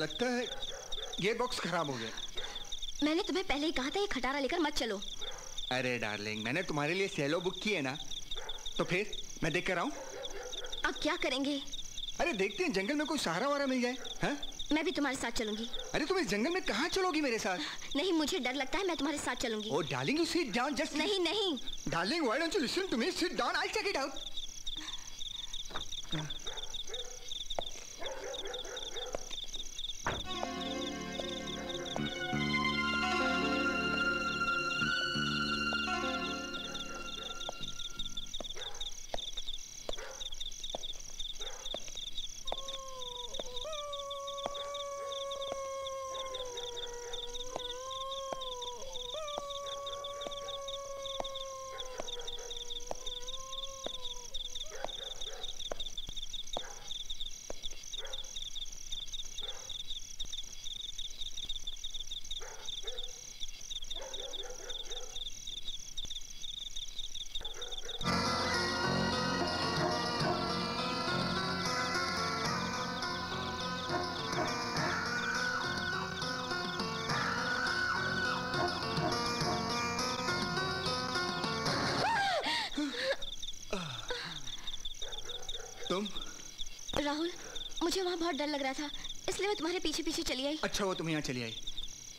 लगता है ये बॉक्स खराब हो गया। मैंने तुम्हें पहले ही कहा था ये खटारा लेकर मत चलो। अरे डार्लिंग मैंने तुम्हारे लिए सेलो बुक की है ना? तो फिर मैं देख कर आऊँ? अब क्या करेंगे? अरे देखते हैं जंगल में कोई सहारा वारा मिल जाए हा? मैं भी तुम्हारे साथ चलूँगी। अरे तुम इस जंगल में कहाँ चलोगी मेरे साथ? नहीं मुझे डर लगता है मैं तुम्हारे साथ चलूँगी। ओ darling you sit down just नहीं नहीं। Darling why don't you listen to me sit down I check it out बहुत डर लग रहा था इसलिए मैं तुम्हारे पीछे पीछे चली आई। अच्छा वो तुम यहाँ चली आई।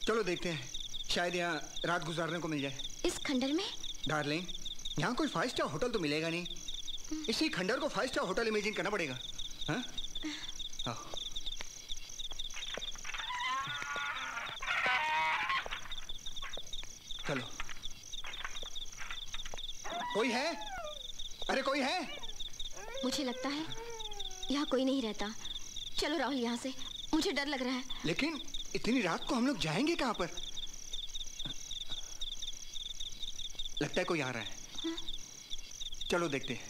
चलो देखते हैं शायद यहाँ रात गुजारने को मिल जाए। इस खंडर में? डार्लिंग यहाँ कोई फाइव स्टार होटल तो मिलेगा नहीं। इसी खंडर को फाइव स्टार होटल इमेजिन करना पड़ेगा। हाँ? चलो। कोई है? अरे कोई है? मुझे लगता है यहाँ कोई नहीं रहता। चलो राहुल यहाँ से। मुझे डर लग रहा है। लेकिन इतनी रात को हम लोग जाएँगे कहाँ पर? लगता है कोई आ रहा है। हा? चलो देखते हैं।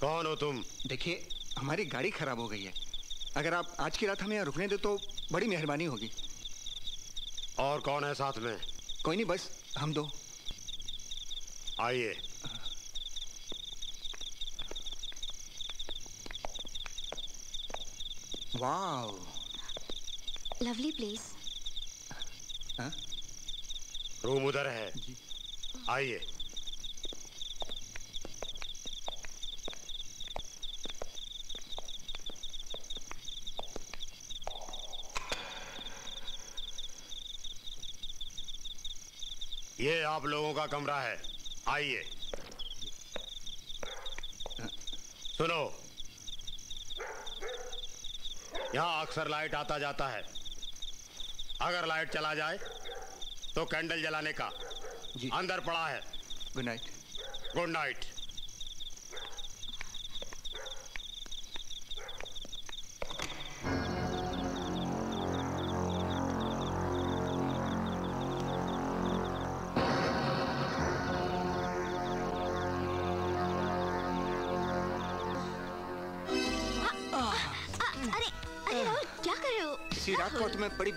कौन हो तुम? देखिए हमारी गाड़ी खराब हो गई है। अगर आप आज की रात हमें यहाँ रुकने दे तो बड़ी मेहरबानी होगी। और कौन है साथ में? कोई नहीं बस हम दो। आइए। वाओ। लवली प्लेस हाँ? रूम उधर है। आइए ये आप लोगों का कमरा है। आइए। सुनो। यहाँ अक्सर लाइट आता जाता है। अगर लाइट चला जाए तो कैंडल जलाने का। जी। अंदर पड़ा है। गुड नाइट गुड नाइट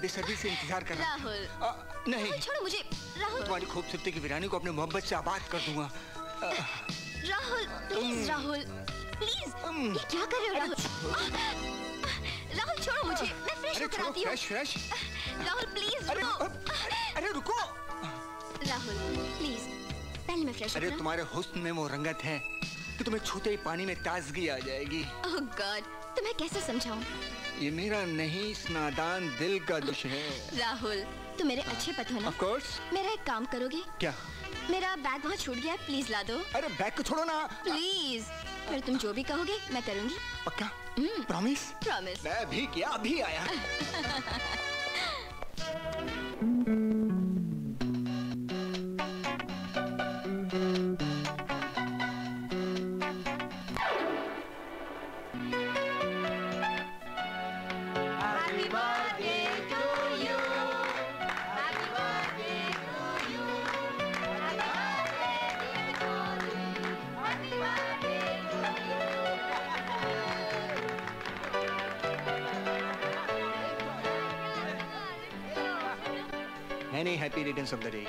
बेसब्री से इंतज़ार कर रहा राहुल। नहीं। छोड़ो मुझे। राहुल। तुम्हारी खूबसूरती की वीरानी को अपने मोहब्बत से आबाद कर दूँगा। Rahul please Rahul please. ये क्या कर रहे हो राहुल? राहुल छोड़ो मुझे। मैं फ्रेश अरे होकर आती हूँ। Fresh fresh. राहुल प्लीज़ अरे रुको। अरे, अरे रुको। राहुल प्लीज़। पहले मैं फ्रेश अरे तुम्हारे हुस्न में वो रंगत है कि तुम्हें छूते ही पानी में ताजगी आ जाएगी। ओह गॉड तुम्हें कैसे समझाऊं? ये मेरा नहीं इस नादान दिल का दुश है। राहुल तुम मेरे अच्छे पति हो ना? ऑफ़ कोर्स मेरा एक काम करोगे? क्या? मेरा बैग वहाँ छूट गया है प्लीज़ ला दो। अरे बैग को छोड़ो ना। प्लीज़ फिर तुम जो भी कहोगे मैं करूँगी। पक्का? प्रॉमिस प्रॉमिस मैं भी किया अभी आया। Happy returns of the day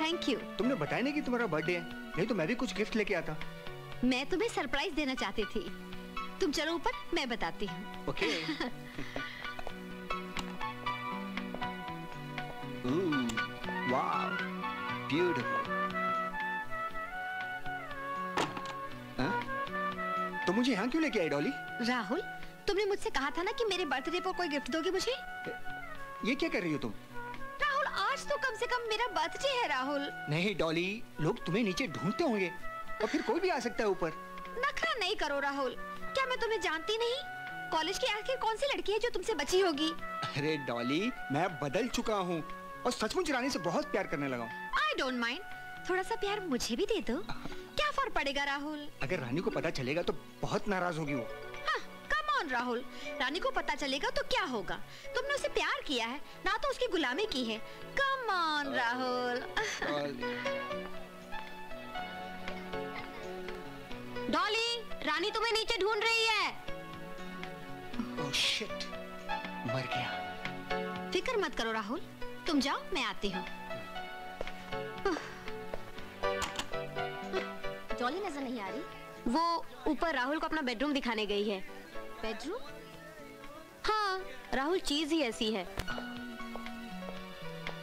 thank you तुमने बताया नहीं कि तुम्हारा बर्थडे है? नहीं तो मैं भी कुछ गिफ्ट लेके आता। मैं तुम्हें सरप्राइज़ देना चाहती थी। तुम चलो ऊपर मैं बताती हूँ। ओके वाव ब्यूटीफुल तो मुझे यहाँ क्यों लेके आई डॉली? राहुल तुमने मुझसे कहा था ना कि मेरे बर्थडे पर कोई गिफ्ट दोगे मुझे? ये क्या कर रही हो तुम? राहुल आज तो कम से कम मेरा बर्थडे है राहुल। नहीं डॉली लोग तुम्हें नीचे ढूंढते होंगे और फिर कोई भी आ सकता है ऊपर। नखरा नहीं करो राहुल। क्या मैं तुम्हें जानती नहीं? कॉलेज की आखिर कौन सी लड़की है जो तुमसे बची होगी? अरे डॉली मैं बदल चुका हूँ और सचमुच रानी से बहुत प्यार करने लगा आई डोंट माइंड थोड़ा सा प्यार मुझे भी दे दो। क्या फ़र्क पड़ेगा राहुल? अगर रानी को पता चलेगा तो बहुत नाराज़ होगी वो। हाँ, कम ऑन राहुल। रानी को पता चलेगा तो क्या होगा? तुमने उसे प्यार किया है ना तो उसकी गुलामी की है। Come on Rahul. डॉली रानी तुम्हें नीचे ढूंढ रही है। ओह शिट मर गया। फ़िक्र मत करो राहुल। तुम जाओ मैं आती हूँ। डॉली नज़र नहीं आ रही? वो ऊपर राहुल को अपना बेडरूम दिखाने गई है। बेडरूम हाँ राहुल चीज़ ही ऐसी है।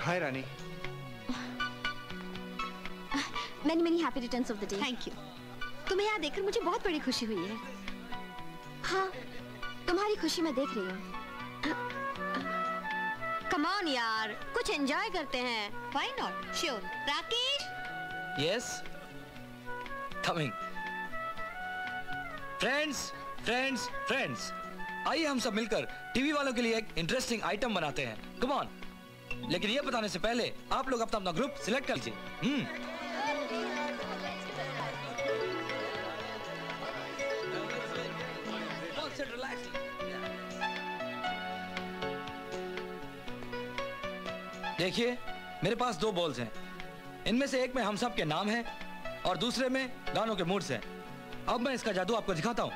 Hi Rani. Many many happy returns of the day thank you तुम्हें यहाँ देखकर मुझे बहुत बड़ी खुशी हुई है। हाँ तुम्हारी खुशी मैं देख रही हूँ। कम ऑन यार कुछ एंजॉय करते हैं। Why not sure Rakesh? Yes. Coming. Friends friends friends आइए हम सब मिलकर टीवी वालों के लिए एक इंटरेस्टिंग आइटम बनाते हैं। कम ऑन लेकिन ये बताने से पहले आप लोग अपना अपना ग्रुप सिलेक्ट कर लीजिए। हम्म। देखिए, मेरे पास दो बॉल्स हैं। इनमें से एक में हम सब के नाम है। और दूसरे में गानों के मूड्स हैं। अब मैं इसका जादू आपको दिखाता हूँ।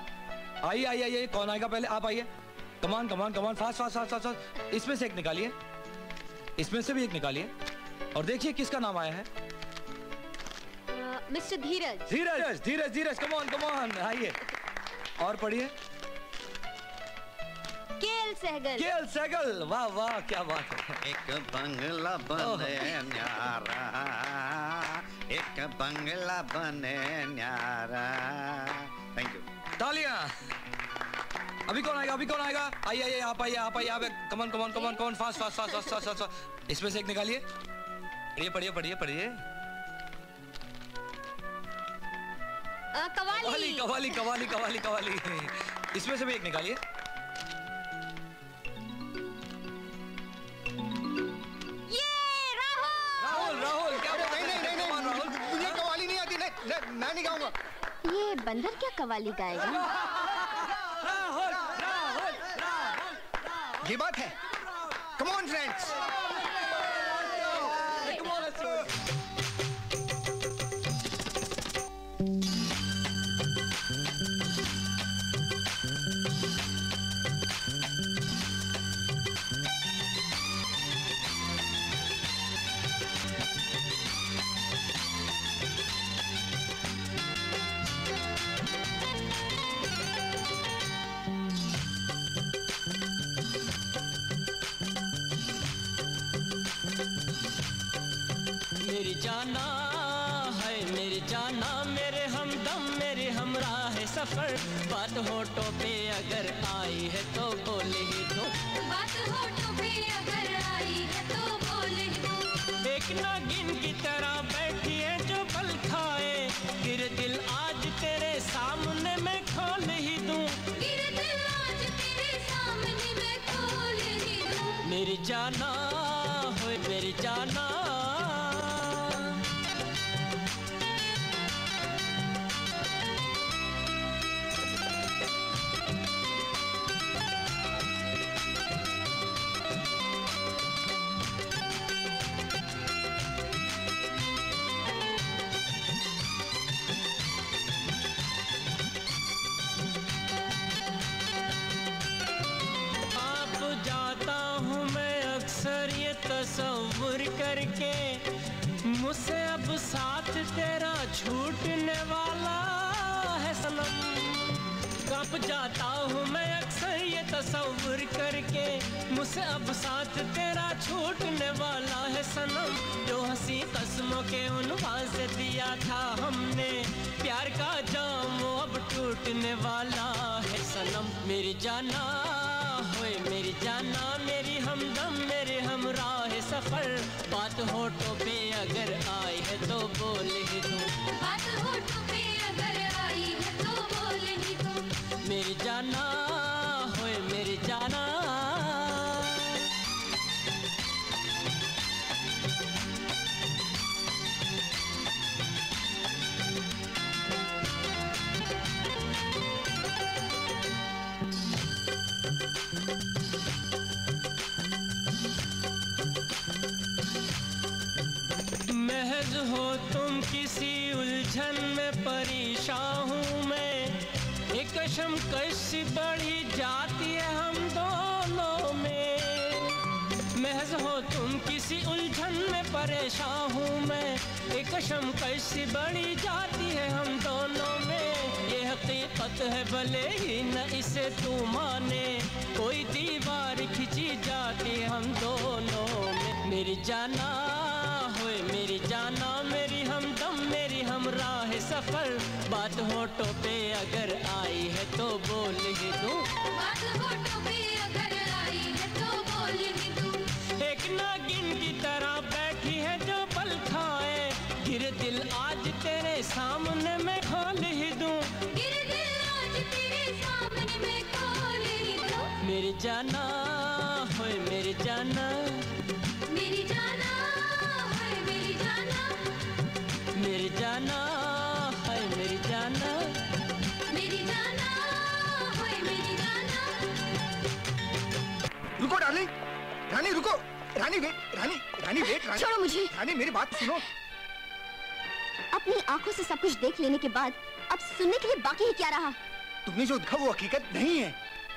आइए आइए आइए कौन आएगा पहले? आप आइए। Come on come on come on fast fast fast fast fast इसमें से एक निकालिए। इसमें से भी एक निकालिए। और देखिए किसका नाम आया है। मिस्टर धीरज। धीरज धीरज धीरज कमान कमान आइए। और पढ़िए। केएल सहगल। केएल सहगल। वाह वाह क्या बात है। एक बंगला बने न्यारा। एक बंगला बने न्यारा। थैंक यू तालियाँ। अभी कौन आएगा? अभी कौन आएगा? आइए आइए आप आइए आप आइए आप come on come on come on come on fast fast fast fast fast fast इसमें से एक निकालिए। पढ़िए पढ़िए पढ़िए पढ़िए। कवाली। कवाली कवाली कवाली कवाली कवाली। इसमें से भी एक निकालिए। मैं नहीं गाऊँगा ये बंदर क्या कवाली गाएगा? राहुल राहुल राहुल ये बात है। कम ऑन फ्रेंड्स तस्वुर करके मुझसे अब साथ तेरा छूटने वाला है सनम। जो हँसी कस्मों के उनवान से दिया था हमने, प्यार का जाम वो अब टूटने वाला है सनम। मेरी जाना, होए मेरी जाना, मेरी हमदम, मेरे हमराह सफ़र। बात होठों पे अगर आए है तो बोल ही दूँ। बात होठों हो तुम किसी उलझन में परेशान हूँ मैं। एक कशम कशी बढ़ी जाती है हम दोनों में। महज हो तुम किसी उलझन में परेशान हूँ मैं। एक कशम कशी बढ़ी जाती है हम दोनों में। ये हकीकत है भले ही न इसे तू माने। कोई दीवार खिंची जाती है हम दोनों में। मेरी जाना मेरी जाना मेरी हमदम मेरी हमराह सफ़र। बात होठों पे अगर आई है तो बोल ही दूँ। बात होठों पे अगर आई है तो बोल ही दूँ। एक नागिन की तरह बैठी है जो पल खाए। गिर दिल आज तेरे सामने मैं खोल ही दूँ। गिर दिल आज तेरे सामने मैं खोल ही दूँ। मेरी जाना होए मेरी जाना। मेरी जाना जाना है मेरी जाना। मेरी जाना है मेरी जाना। रुको डार्लिंग रानी रुको। Rani wait Rani Rani wait Rani. छोड़ो मुझे। रानी मेरी बात सुनो। अपनी आँखों से सब कुछ देख लेने के बाद अब सुनने के लिए बाकी ही क्या रहा? तुमने जो देखा वो हकीकत नहीं है।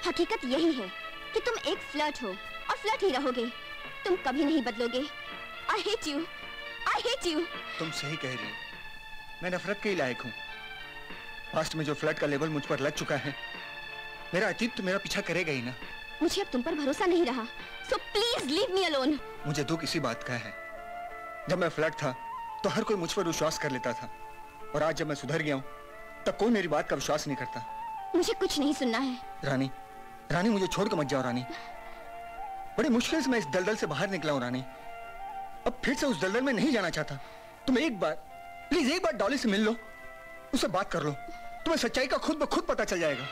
हकीकत यही है कि तुम एक फ्लर्ट हो और फ्लर्ट ही रहोगे। तुम कभी नहीं बदलोगे। I hate you I hate you तुम सही कह रही हो। मैं नफरत के ही लायक हूँ। पास्ट में जो फ्लड का लेवल मुझ पर लग चुका है मेरा अतीत तो मेरा पीछा करेगा ही ना। मुझे अब तुम पर भरोसा नहीं रहा। So please leave me alone मुझे दुख इसी बात का है। जब मैं फ्लड था तो हर कोई मुझ पर विश्वास कर लेता था। और आज जब मैं सुधर गया हूँ तब कोई मेरी बात का विश्वास नहीं करता? मुझे कुछ नहीं सुनना है। रानी रानी मुझे छोड़ के मत जाओ रानी। बड़ी मुश्किल से मैं इस दलदल से बाहर निकला हूँ रानी। अब फिर से उस दलदल में नहीं जाना चाहता। तुम एक बार प्लीज़ एक बार डॉली से मिल लो। उससे बात कर लो। तुम्हें सच्चाई का खुद ब खुद पता चल जाएगा।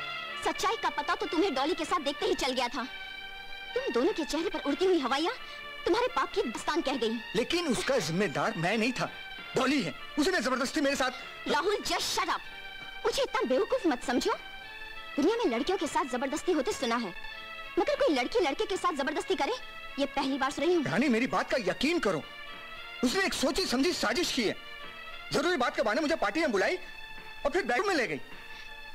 सच्चाई का पता तो तुम्हें डॉली के साथ देखते ही चल गया था। तुम दोनों के चेहरे पर उड़ती हुई हवाइयाँ तुम्हारे पाप की दस्तान कह गई। लेकिन उसका जिम्मेदार मैं नहीं था। डॉली है। उसने ज़बरदस्ती मेरे साथ राहुल जस्ट शट अप मुझे इतना बेवकूफ़ मत समझो। दुनिया में लड़कियों के साथ ज़बरदस्ती होते सुना है। मगर कोई लड़की लड़के के साथ ज़बरदस्ती करे ये पहली बार सुन रही हूँ। रानी मेरी बात का यकीन करो। उसने एक सोची समझी साजिश की है। ज़रूरी बात के बहाने मुझे पार्टी में बुलाई और फिर बेडरूम में ले गई।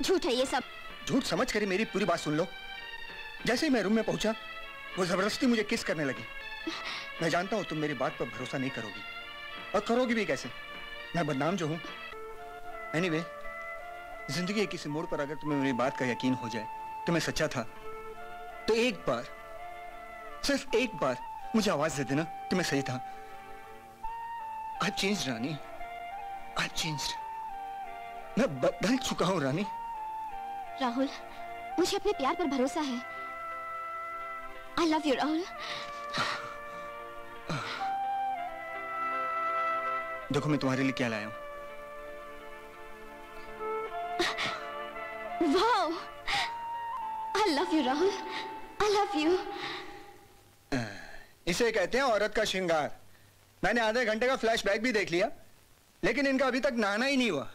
झूठ है ये सब। झूठ समझ कर मेरी पूरी बात सुन लो। जैसे ही मैं रूम में पहुँचा वो ज़बरदस्ती मुझे किस करने लगी। मैं जानता हूँ तुम मेरी बात पर भरोसा नहीं करोगी। और करोगी भी कैसे? मैं बदनाम जो हूँ। एनीवे ज़िंदगी के किसी मोड़ पर अगर तुम्हें मेरी बात का यकीन हो जाए तो मैं सच्चा था। तो एक बार सिर्फ़ एक बार मुझे आवाज़ दे देना कि मैं सही था। I change Rani. I change मैं बदल चुका हूँ रानी। राहुल मुझे अपने प्यार पर भरोसा है। I love you Rahul. देखो मैं तुम्हारे लिए क्या लाया हूँ। Wow. I love you Rahul. I love you इसे कहते हैं औरत का श्रृंगार। मैंने आधे घंटे का फ्लैशबैक भी देख लिया। लेकिन इनका अभी तक नाना ही नहीं हुआ।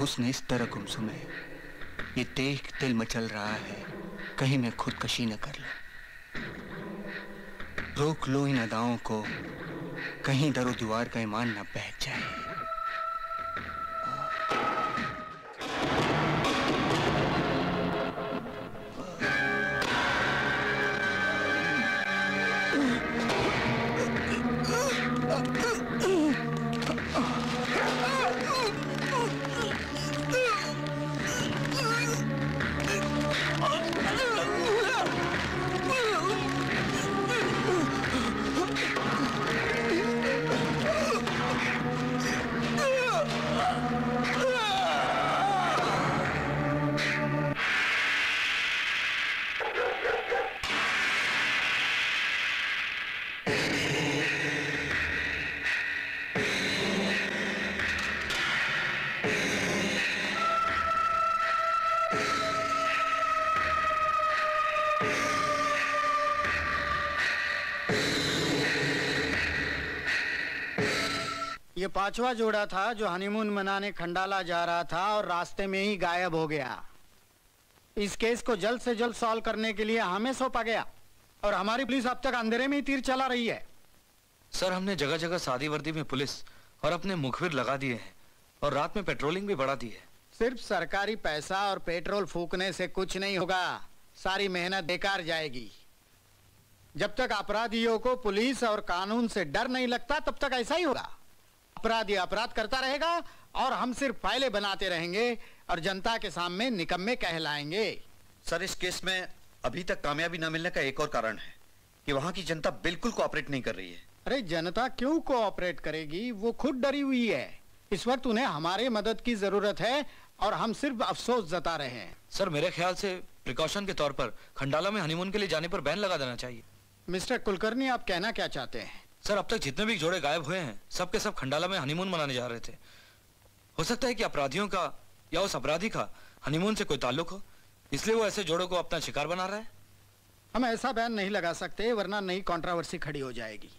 हुस्न इस तरह गुमसुम है ये देख दिल मचल रहा है। कहीं मैं खुदकशी न कर लूँ। रोक लो इन अदाओं को। कहीं दरो दीवार का ईमान न ये पांचवा जोड़ा था जो हनीमून मनाने खंडाला जा रहा था और रास्ते में ही गायब हो गया। इस केस को जल्द से जल्द सॉल्व करने के लिए हमें सौंपा गया और हमारी पुलिस अब तक अंधेरे में ही तीर चला रही है। सर हमने जगह जगह सादी वर्दी में पुलिस और अपने मुखबिर लगा दिए हैं और रात में पेट्रोलिंग भी बढ़ा दी है। सिर्फ़ सरकारी पैसा और पेट्रोल फूकने से कुछ नहीं होगा। सारी मेहनत बेकार जाएगी। जब तक अपराधियों को पुलिस और कानून से डर नहीं लगता तब तक ऐसा ही होगा। अपराधी अपराध करता रहेगा और हम सिर्फ़ फाइलें बनाते रहेंगे और जनता के सामने निकम्मे कहलाएँगे। सर इस केस में अभी तक कामयाबी न मिलने का एक और कारण है कि वहाँ की जनता बिल्कुल कोऑपरेट नहीं कर रही है। अरे जनता क्यों कोऑपरेट करेगी? वो खुद डरी हुई है। इस वक्त उन्हें हमारे मदद की ज़रूरत है और हम सिर्फ़ अफसोस जता रहे हैं। सर मेरे ख्याल से प्रिकॉशन के तौर पर खंडाला में हनीमून के लिए जाने पर बैन लगा देना चाहिए। मिस्टर कुलकर्णी आप कहना क्या चाहते हैं? सर अब तक जितने भी जोड़े गायब हुए हैं सबके सब खंडाला में हनीमून मनाने जा रहे थे। हो सकता है कि अपराधियों का या उस अपराधी का हनीमून से कोई ताल्लुक हो इसलिए वो ऐसे जोड़ों को अपना शिकार बना रहा है। हम ऐसा बयान नहीं लगा सकते वरना नई कंट्रोवर्सी खड़ी हो जाएगी।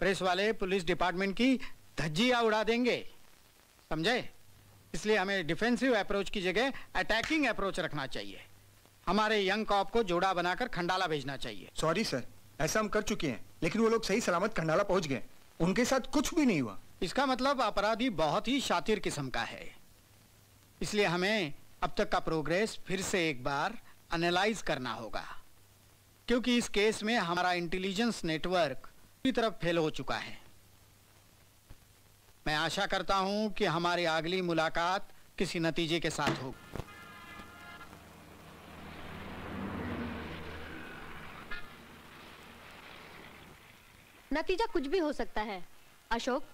प्रेस वाले पुलिस डिपार्टमेंट की धज्जियाँ उड़ा देंगे। समझे? इसलिए हमें डिफेंसिव अप्रोच की जगह अटैकिंग अप्रोच रखना चाहिए। हमारे यंग कॉप को जोड़ा बनाकर खंडाला भेजना चाहिए। सॉरी सर ऐसा हम कर चुके हैं, लेकिन वो लोग सही सलामत खंडाला पहुँच गए। उनके साथ कुछ भी नहीं हुआ। इसका मतलब अपराधी बहुत ही शातिर किस्म का है। इसलिए हमें अब तक का प्रोग्रेस फिर से एक बार एनालाइज करना होगा, क्योंकि इस केस में हमारा इंटेलिजेंस नेटवर्क पूरी तरफ़ फेल हो चुका है। मैं आशा करता हूँ कि हमारी अगली मुलाकात किसी नतीजे के साथ होगी। नतीजा कुछ भी हो सकता है। अशोक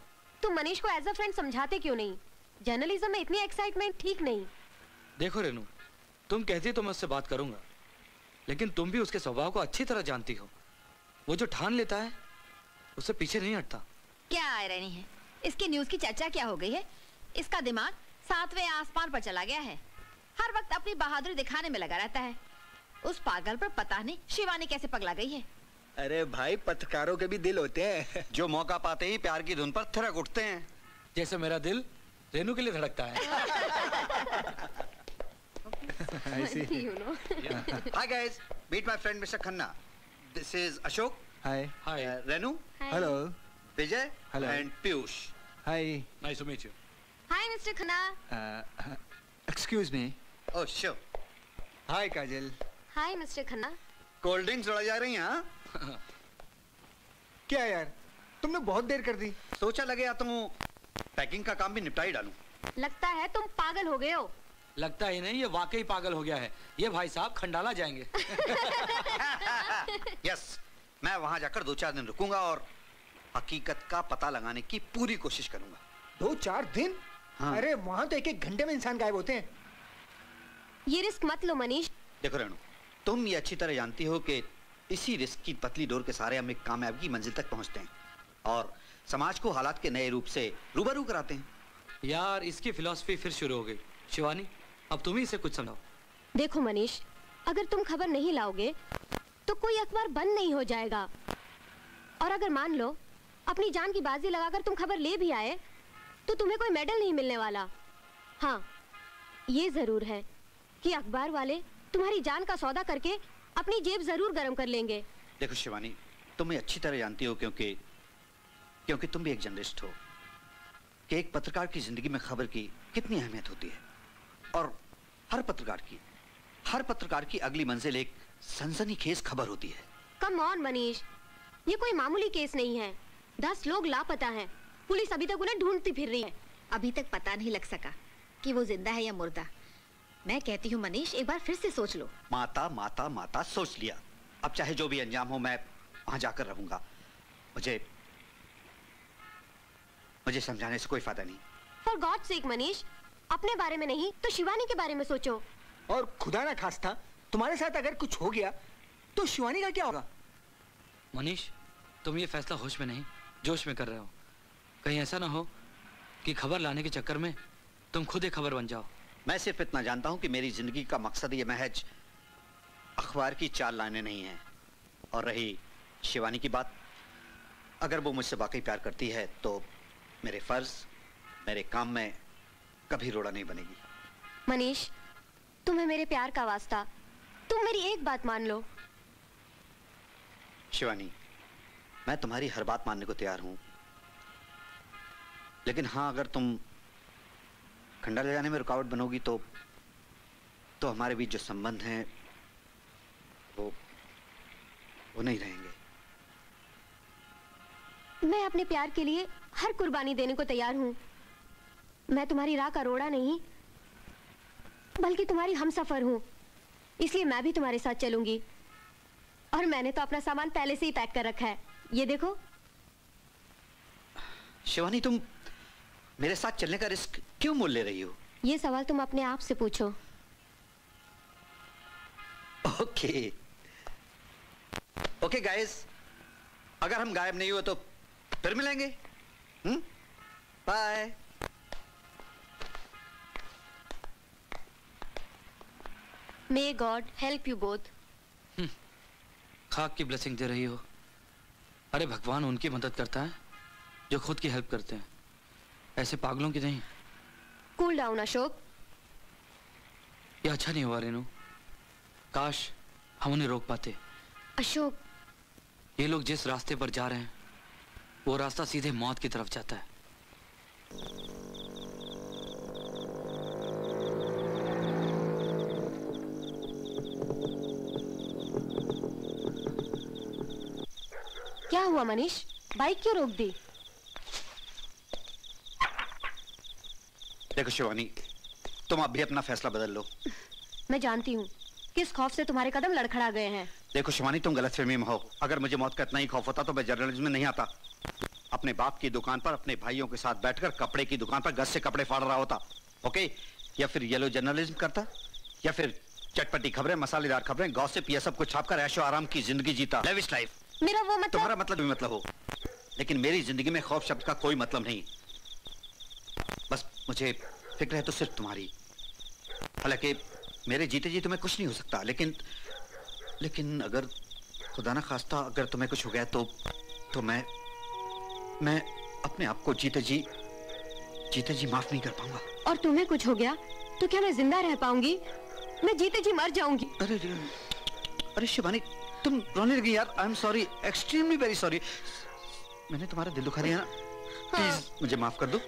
तुम मनीष को एज अ फ्रेंड समझाते क्यों नहीं? जर्नलिज्म में इतनी एक्साइटमेंट ठीक नहीं। देखो रेनू तुम कहती तो मैं उससे बात करूँगा लेकिन तुम भी उसके स्वभाव को अच्छी तरह जानती हो। वो जो ठान लेता है उससे पीछे नहीं हटता। क्या आयरनी है? इसकी न्यूज़ की चर्चा क्या हो गई है? इसका दिमाग सातवें आसमान पर चला गया है। हर वक्त अपनी बहादुरी दिखाने में लगा रहता है। उस पागल पर पता नहीं शिवानी कैसे पगला गई है। अरे भाई पत्रकारों के भी दिल होते हैं। जो मौका पाते ही प्यार की धुन पर थिरक उठते हैं। जैसे मेरा दिल रेनू के लिए धड़कता है। Hi guys meet my friend mister Khanna this is Ashok hi hi Renu hello Vijay Hello. And Piyush hi nice to meet you hi mister Khanna excuse me oh sure hi Kajal hi mister Khanna cold drinks उड़ा जा रही हैं हाँ? क्या यार? तुमने बहुत देर कर दी। सोचा लगे या तो पैकिंग का काम भी निपटा ही डालूं। लगता है तुम पागल हो गए हो। लगता ही नहीं ये वाकई पागल हो गया है। ये भाई साहब खंडाला जाएँगे। यस मैं वहाँ जाकर दो चार दिन रुकूँगा और हकीकत का पता लगाने की पूरी कोशिश करूँगा। दो चार दिन? हाँ। अरे वहाँ तो एक एक घंटे में इंसान गायब होते हैं। ये रिस्क मत लो मनीष। देखो रेणु तुम ये अच्छी तरह जानती हो कि इसी रिस्क की पतली डोर के सारे हम एक कामयाबी की मंजिल तक पहुँचते हैं और समाज को हालात के नए रूप से रूबरू कराते हैं। यार इसकी फिलॉसफी फिर शुरू हो गई। शिवानी अब तुम ही इसे कुछ समझाओ। देखो मनीष अगर तुम खबर नहीं लाओगे तो कोई अखबार बंद नहीं हो जाएगा। और अगर मान लो अपनी जान की बाजी लगाकर तुम खबर ले भी आए तो तुम्हें कोई मेडल नहीं मिलने वाला। हाँ ये ज़रूर है कि अखबार वाले तुम्हारी जान का सौदा करके अपनी जेब ज़रूर गर्म कर लेंगे। देखो शिवानी तुम्हें अच्छी तरह जानती हो क्योंकि क्योंकि तुम भी एक जर्नलिस्ट हो कि एक पत्रकार की ज़िंदगी में खबर की कितनी अहमियत होती है और हर पत्रकार की हर पत्रकार की अगली मंजिल एक सनसनीखेज खबर होती है। Come on Manish. ये कोई मामूली केस नहीं है। दस लोग लापता हैं। पुलिस अभी तक उन्हें ढूंढती फिर रही है। अभी तक पता नहीं लग सका कि वो ज़िंदा है या मुर्दा। मैं कहती हूँ मनीष एक बार फिर से सोच लो। माता माता माता सोच लिया। अब चाहे जो भी अंजाम हो मैं वहाँ जाकर रहूँगा। मुझे मुझे समझाने से कोई फ़ायदा नहीं। फॉर गॉड सेक मनीष अपने बारे में नहीं तो शिवानी के बारे में सोचो। और खुदा ना खास्ता तुम्हारे साथ अगर कुछ हो गया तो शिवानी का क्या होगा? मनीष तुम ये फैसला होश में नहीं जोश में कर रहे हो। कहीं ऐसा ना हो कि खबर लाने के चक्कर में तुम खुद एक खबर बन जाओ। मैं सिर्फ़ इतना जानता हूँ कि मेरी ज़िंदगी का मकसद ये महज अखबार की चार लाने नहीं है। और रही शिवानी की बात अगर वो मुझसे वाकई प्यार करती है तो मेरे फ़र्ज़ मेरे काम में कभी रोड़ा नहीं बनेगी। मनीष तुम्हें मेरे प्यार का वास्ता। तुम मेरी एक बात मान लो। शिवानी मैं तुम्हारी हर बात मानने को तैयार हूँ। लेकिन हाँ अगर तुम खंडा ले जाने में रुकावट बनोगी तो तो हमारे बीच जो संबंध हैं वो वो नहीं रहेंगे। मैं अपने प्यार के लिए हर कुर्बानी देने को तैयार हूँ। मैं तुम्हारी राह का रोड़ा नहीं बल्कि तुम्हारी हम सफ़र हूँ। इसलिए मैं भी तुम्हारे साथ चलूँगी। और मैंने तो अपना सामान पहले से ही पैक कर रखा है। ये देखो। शिवानी तुम मेरे साथ चलने का रिस्क क्यों मोल ले रही हो? ये सवाल तुम अपने आप से पूछो। ओके। ओके गाइस अगर हम गायब नहीं हुए तो फिर मिलेंगे। हम्म? Bye may God help you both खाक की ब्लेसिंग दे रही हो। अरे भगवान उनकी मदद करता है जो खुद की हेल्प करते हैं। ऐसे पागलों की नहीं। कूल डाउन अशोक ये अच्छा नहीं हुआ रेनू। काश हम उन्हें रोक पाते। अशोक ये लोग जिस रास्ते पर जा रहे हैं वो रास्ता सीधे मौत की तरफ़ जाता है। क्या हुआ मनीष? बाइक क्यों रोक दी? देखो शिवानी तुम अभी अपना फैसला बदल लो। मैं जानती हूँ किस खौफ से तुम्हारे कदम लड़खड़ा गए हैं। देखो शिवानी तुम गलत फहमी में हो। अगर मुझे मौत का इतना ही खौफ होता तो मैं जर्नलिज्म में नहीं आता। अपने बाप की दुकान पर अपने भाइयों के साथ बैठकर कपड़े की दुकान पर गज से कपड़े फाड़ रहा होता ओके? या फिर येलो जर्नलिज्म करता या फिर चटपटी खबरें मसालेदार खबरें गॉसिप ये सब कुछ छापकर ऐशो आराम की ज़िंदगी जीता। लाइफ मेरा वो मतलब तुम्हारा मतलब भी मतलब हो। लेकिन मेरी ज़िंदगी में खौफ शब्द का कोई मतलब नहीं। बस मुझे फ़िक्र है तो सिर्फ़ तुम्हारी। हालाँकि मेरे जीते जी तुम्हें कुछ नहीं हो सकता लेकिन लेकिन अगर खुदा ना खास्ता अगर तुम्हें कुछ हो गया तो तो मैं मैं अपने आप को जीते जी जीते जी माफ़ नहीं कर पाऊँगा। और तुम्हें कुछ हो गया तो क्या मैं ज़िंदा रह पाऊँगी? मैं जीते जी मर जाऊँगी। अरे अरे, अरे शिवानी तुम रोने लगी यार। I am sorry extremely very sorry मैंने तुम्हारा दिल दुखा दिया ना। प्लीज़ मुझे माफ़ कर दो।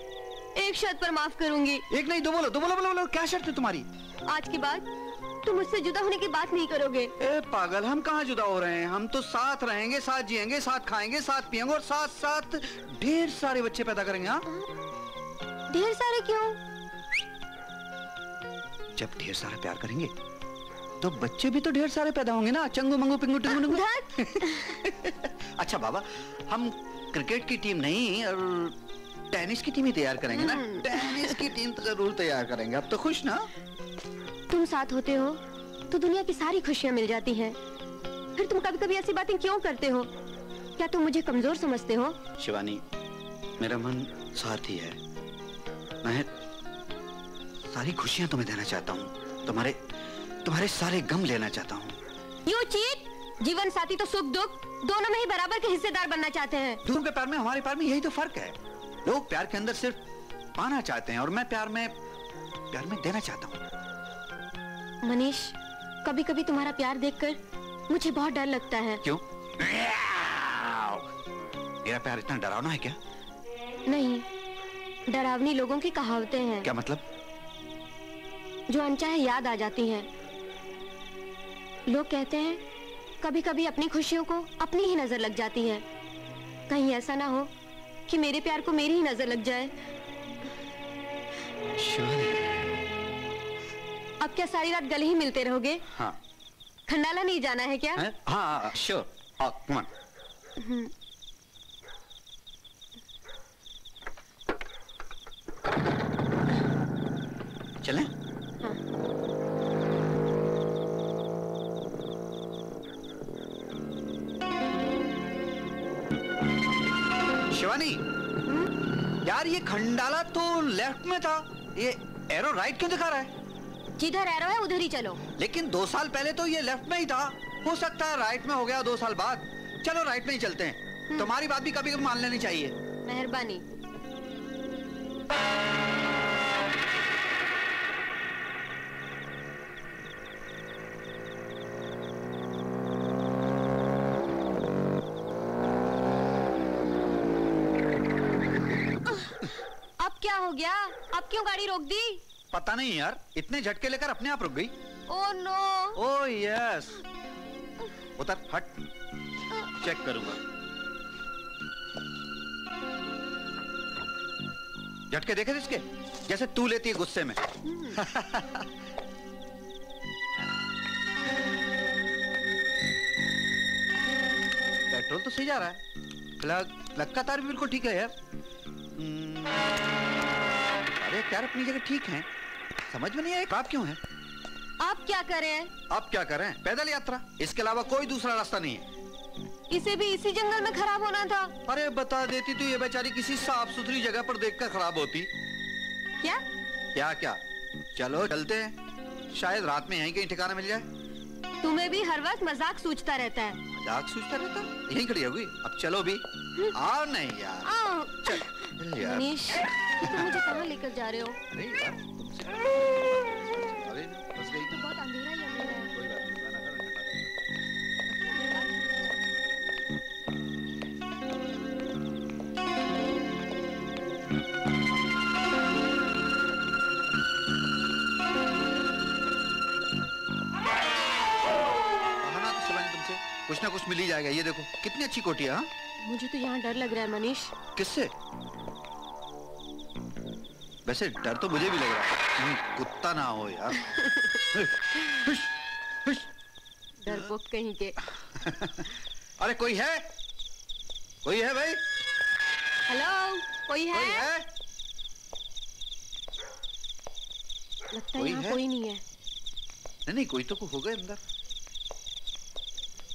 एक शर्त पर माफ़ करूँगी। एक नहीं दो बोलो दो बोलो बोलो बोलो क्या शर्त है तुम्हारी? आज के बाद तुम मुझसे जुदा होने की बात नहीं करोगे। ए पागल हम कहाँ जुदा हो रहे हैं? हम तो साथ रहेंगे साथ जिएँगे साथ खाएँगे साथ पिएँगे और साथ साथ ढेर सारे बच्चे पैदा करेंगे हाँ? ढेर सारे क्यों? जब ढेर सारा प्यार करेंगे तो बच्चे भी तो ढेर सारे पैदा होंगे ना? चंगू मंगू पिंगू टिंगू टिंगू। अच्छा बाबा हम क्रिकेट की टीम नहीं और टेनिस की टीम ही तैयार करेंगे ना? टेनिस की टीम तो ज़रूर तैयार करेंगे। अब तो खुश ना? तुम साथ होते हो तो दुनिया की सारी खुशियाँ मिल जाती हैं। फिर तुम कभी कभी ऐसी बातें क्यों करते हो? क्या तुम मुझे कमज़ोर समझते हो? शिवानी मेरा मन सारथी है। मैं सारी खुशियाँ तुम्हें देना चाहता हूँ। तुम्हारे तुम्हारे सारे गम लेना चाहता हूँ। यू चीट जीवन साथी तो सुख दुख दोनों में ही बराबर के हिस्सेदार बनना चाहते हैं। दूसरों के प्यार में हमारे प्यार में यही तो फ़र्क है। लोग प्यार के अंदर सिर्फ़ पाना चाहते हैं और मैं प्यार में प्यार में देना चाहता हूँ। मनीष कभी कभी तुम्हारा प्यार देखकर मुझे बहुत डर लगता है। क्यों? मेरा प्यार इतना डरावना है क्या? नहीं डरावनी लोगों की कहावतें हैं। क्या मतलब? जो अनचाहे याद आ जाती हैं। लोग कहते हैं कभी कभी अपनी खुशियों को अपनी ही नज़र लग जाती है। कहीं ऐसा ना हो कि मेरे प्यार को मेरी ही नज़र लग जाए। अब क्या सारी रात गले ही मिलते रहोगे? हाँ। खंडाला नहीं जाना है क्या? हैं? हाँ श्योर हाँ कम हम्म, चलें। यार ये खंडाला तो लेफ़्ट में था। ये एरो राइट क्यों दिखा रहा है? जिधर एरो है उधर ही चलो। लेकिन दो साल पहले तो ये लेफ़्ट में ही था। हो सकता है राइट में हो गया दो साल बाद। चलो राइट में ही चलते हैं। तुम्हारी बात भी कभी कभी मान लेनी चाहिए। मेहरबानी। पता नहीं यार इतने झटके लेकर अपने आप रुक गई। ओ नो ओ यस उतर हट। चेक करूँगा। झटके देखे थे इसके? जैसे तू लेती है गुस्से में। पेट्रोल तो सही जा रहा है। प्लग प्लग का तार भी बिल्कुल ठीक है यार। हम्म, अरे यार अपनी जगह ठीक है। समझ में नहीं आया आप क्यों है? आप क्या करें? आप क्या करें? पैदल यात्रा? इसके अलावा कोई दूसरा रास्ता नहीं है। इसे भी इसी जंगल में खराब होना था। अरे बता देती तो ये बेचारी किसी साफ़ सुथरी जगह पर देखकर खराब होती। क्या? क्या क्या? चलो चलते हैं। शायद रात में यहीं कहीं ठिकाना मिल जाए। तुम्हें भी हर वक्त मज़ाक सूझता रहता है। मज़ाक सोचता रहता? यहीं खड़ी होगी? अब चलो भी। आओ नहीं यार आओ। चल। मनीष तुम मुझे कहाँ लेकर जा रहे हो? अरे यार तुमसे अरे बस गई। तो बहुत अंधेरा ही अंधेरा है। कोई बात नहीं कुछ ना कुछ मिल ही जाएगा ये देखो कितनी अच्छी है हाँ? मुझे तो यहाँ डर लग रहा है मनीष। किससे? वैसे डर तो मुझे भी लग रहा है। कहीं कुत्ता ना हो यार। हुश, हुश। डरपोक कहीं के। अरे कोई है? कोई है भाई? हेलो कोई है, कोई है? लगता है कोई यहाँ है? कोई नहीं है। नहीं नहीं कोई तो को होगा अंदर।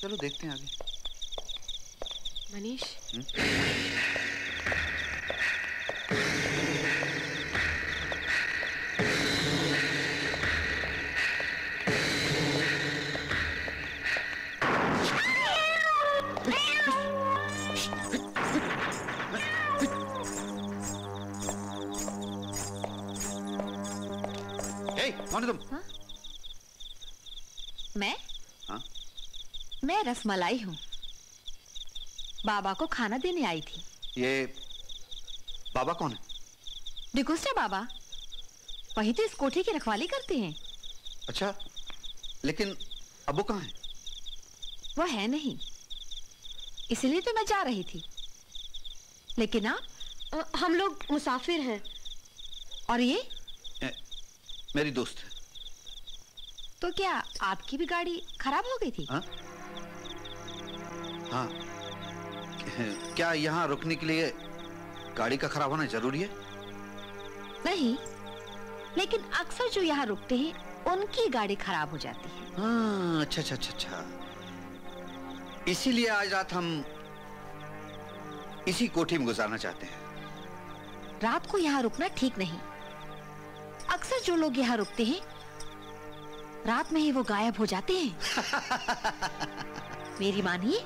चलो देखते हैं आगे। मनीष? कौन है तुम? हा? मैं? हाँ? मैं रसमलाई हूँ। बाबा को खाना देने आई थी। ये बाबा कौन है? डिगुस्टा बाबा वही तो इस कोठी की रखवाली करते हैं। अच्छा लेकिन अबू कहाँ है? वो है नहीं। इसलिए तो मैं जा रही थी। लेकिन आप? हम लोग मुसाफिर हैं। और ये? ए, मेरी दोस्त है। तो क्या आपकी भी गाड़ी खराब हो गई थी? हाँ। हाँ। क्या यहाँ रुकने के लिए गाड़ी का खराब होना ज़रूरी है? नहीं लेकिन अक्सर जो यहाँ रुकते हैं उनकी गाड़ी खराब हो जाती है। हाँ अच्छा अच्छा अच्छा अच्छा। इसीलिए आज रात हम इसी कोठी में गुजारना चाहते हैं। रात को यहाँ रुकना ठीक नहीं। अक्सर जो लोग यहाँ रुकते हैं रात में ही वो गायब हो जाते हैं। मेरी मानिए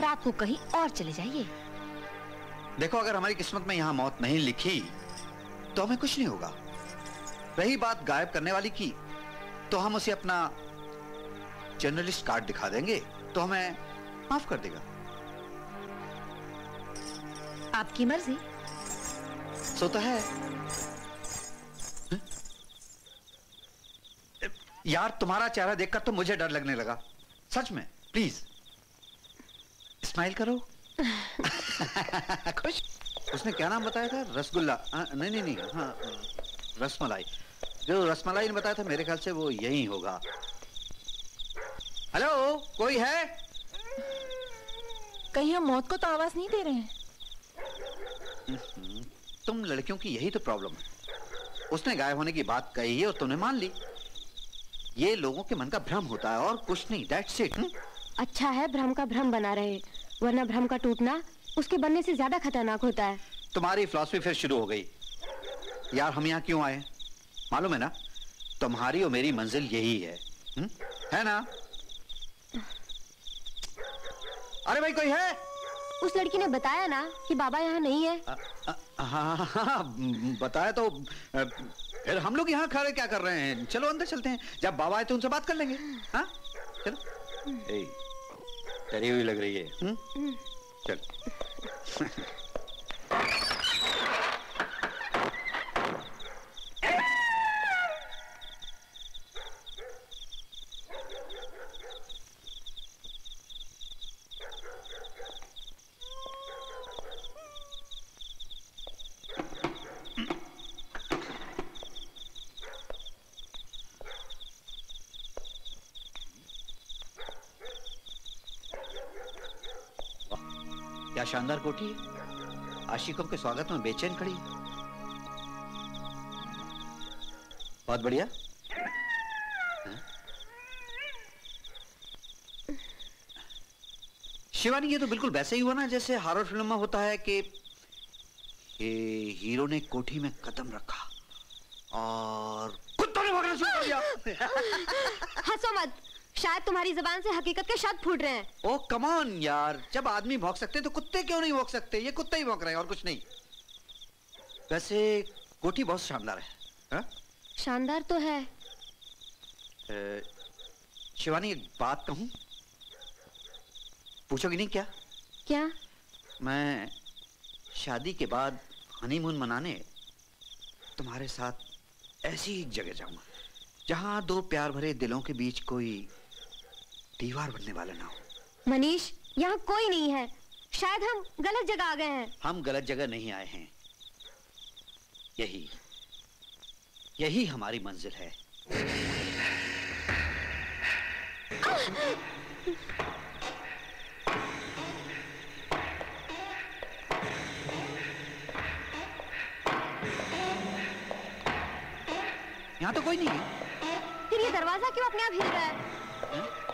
रात को कहीं और चले जाइए। देखो अगर हमारी किस्मत में यहाँ मौत नहीं लिखी तो हमें कुछ नहीं होगा। रही बात गायब करने वाली की तो हम उसे अपना जर्नलिस्ट कार्ड दिखा देंगे तो हमें माफ़ कर देगा। आपकी मर्ज़ी। सो तो है हं? यार तुम्हारा चेहरा देखकर तो मुझे डर लगने लगा। सच में प्लीज़ स्माइल करो। खुश। उसने क्या नाम बताया था? रसगुल्ला। हाँ, नहीं नहीं नहीं हाँ रसमलाई। जो रसमलाई ने बताया था मेरे ख्याल से वो यही होगा। हेलो कोई है? कहीं हम मौत को तो आवाज़ नहीं दे रहे हैं। हम्म, तुम लड़कियों की यही तो प्रॉब्लम है। उसने गायब होने की बात कही है और तुमने मान ली। ये लोगों के मन का भ्रम होता है और कुछ नहीं दैट्स इट अच्छा है भ्रम का भ्रम बना रहे वरना भ्रम का टूटना उसके बनने से ज़्यादा खतरनाक होता है। तुम्हारी फिलॉसफी फिर शुरू हो गई। यार हम यहाँ क्यों आए? मालूम है ना? तुम्हारी और मेरी मंजिल यही है हुँ? है ना? अरे भाई कोई है? उस लड़की ने बताया ना कि बाबा यहाँ नहीं है। हाँ हाँ, हाँ बताया तो अ, फिर हम लोग यहाँ खड़े क्या कर रहे हैं? चलो अंदर चलते हैं। जब बाबा आए तो उनसे बात कर लेंगे। हाँ? चलो। डरी हुई लग रही है। हुँ? चल क्या शानदार कोठी है आशिकों के स्वागत में बेचैन खड़ी बहुत बढ़िया हाँ? शिवानी ये तो बिल्कुल वैसे ही हुआ ना जैसे हॉरर फ़िल्म में होता है कि हीरो ने कोठी में कदम रखा और कुत्तों ने भगना शुरू कर दिया हंसो मत शायद तुम्हारी जबान से हकीकत के शब्द फूट रहे हैं। ओ कमॉन यार। जब आदमी भौंक सकते हैं तो कुत्ते क्यों नहीं भौंक सकते? ये कुत्ते ही भौंक रहे हैं और कुछ नहीं। वैसे कोठी बहुत शानदार है हाँ? शानदार तो है। शिवानी एक बात कहूँ? पूछोगी नहीं क्या? क्या? मैं शादी के बाद हनीमून मनाने तुम्हारे साथ ऐसी एक जगह जाऊँगा जहाँ दो प्यार भरे दिलों के बीच कोई दीवार बनने वाला ना हो। मनीष यहाँ कोई नहीं है। शायद हम गलत जगह आ गए हैं। हम गलत जगह नहीं आए हैं। यही यही हमारी मंजिल है। यहाँ तो कोई नहीं है। फिर ये दरवाज़ा क्यों अपने आप हिल रहा है?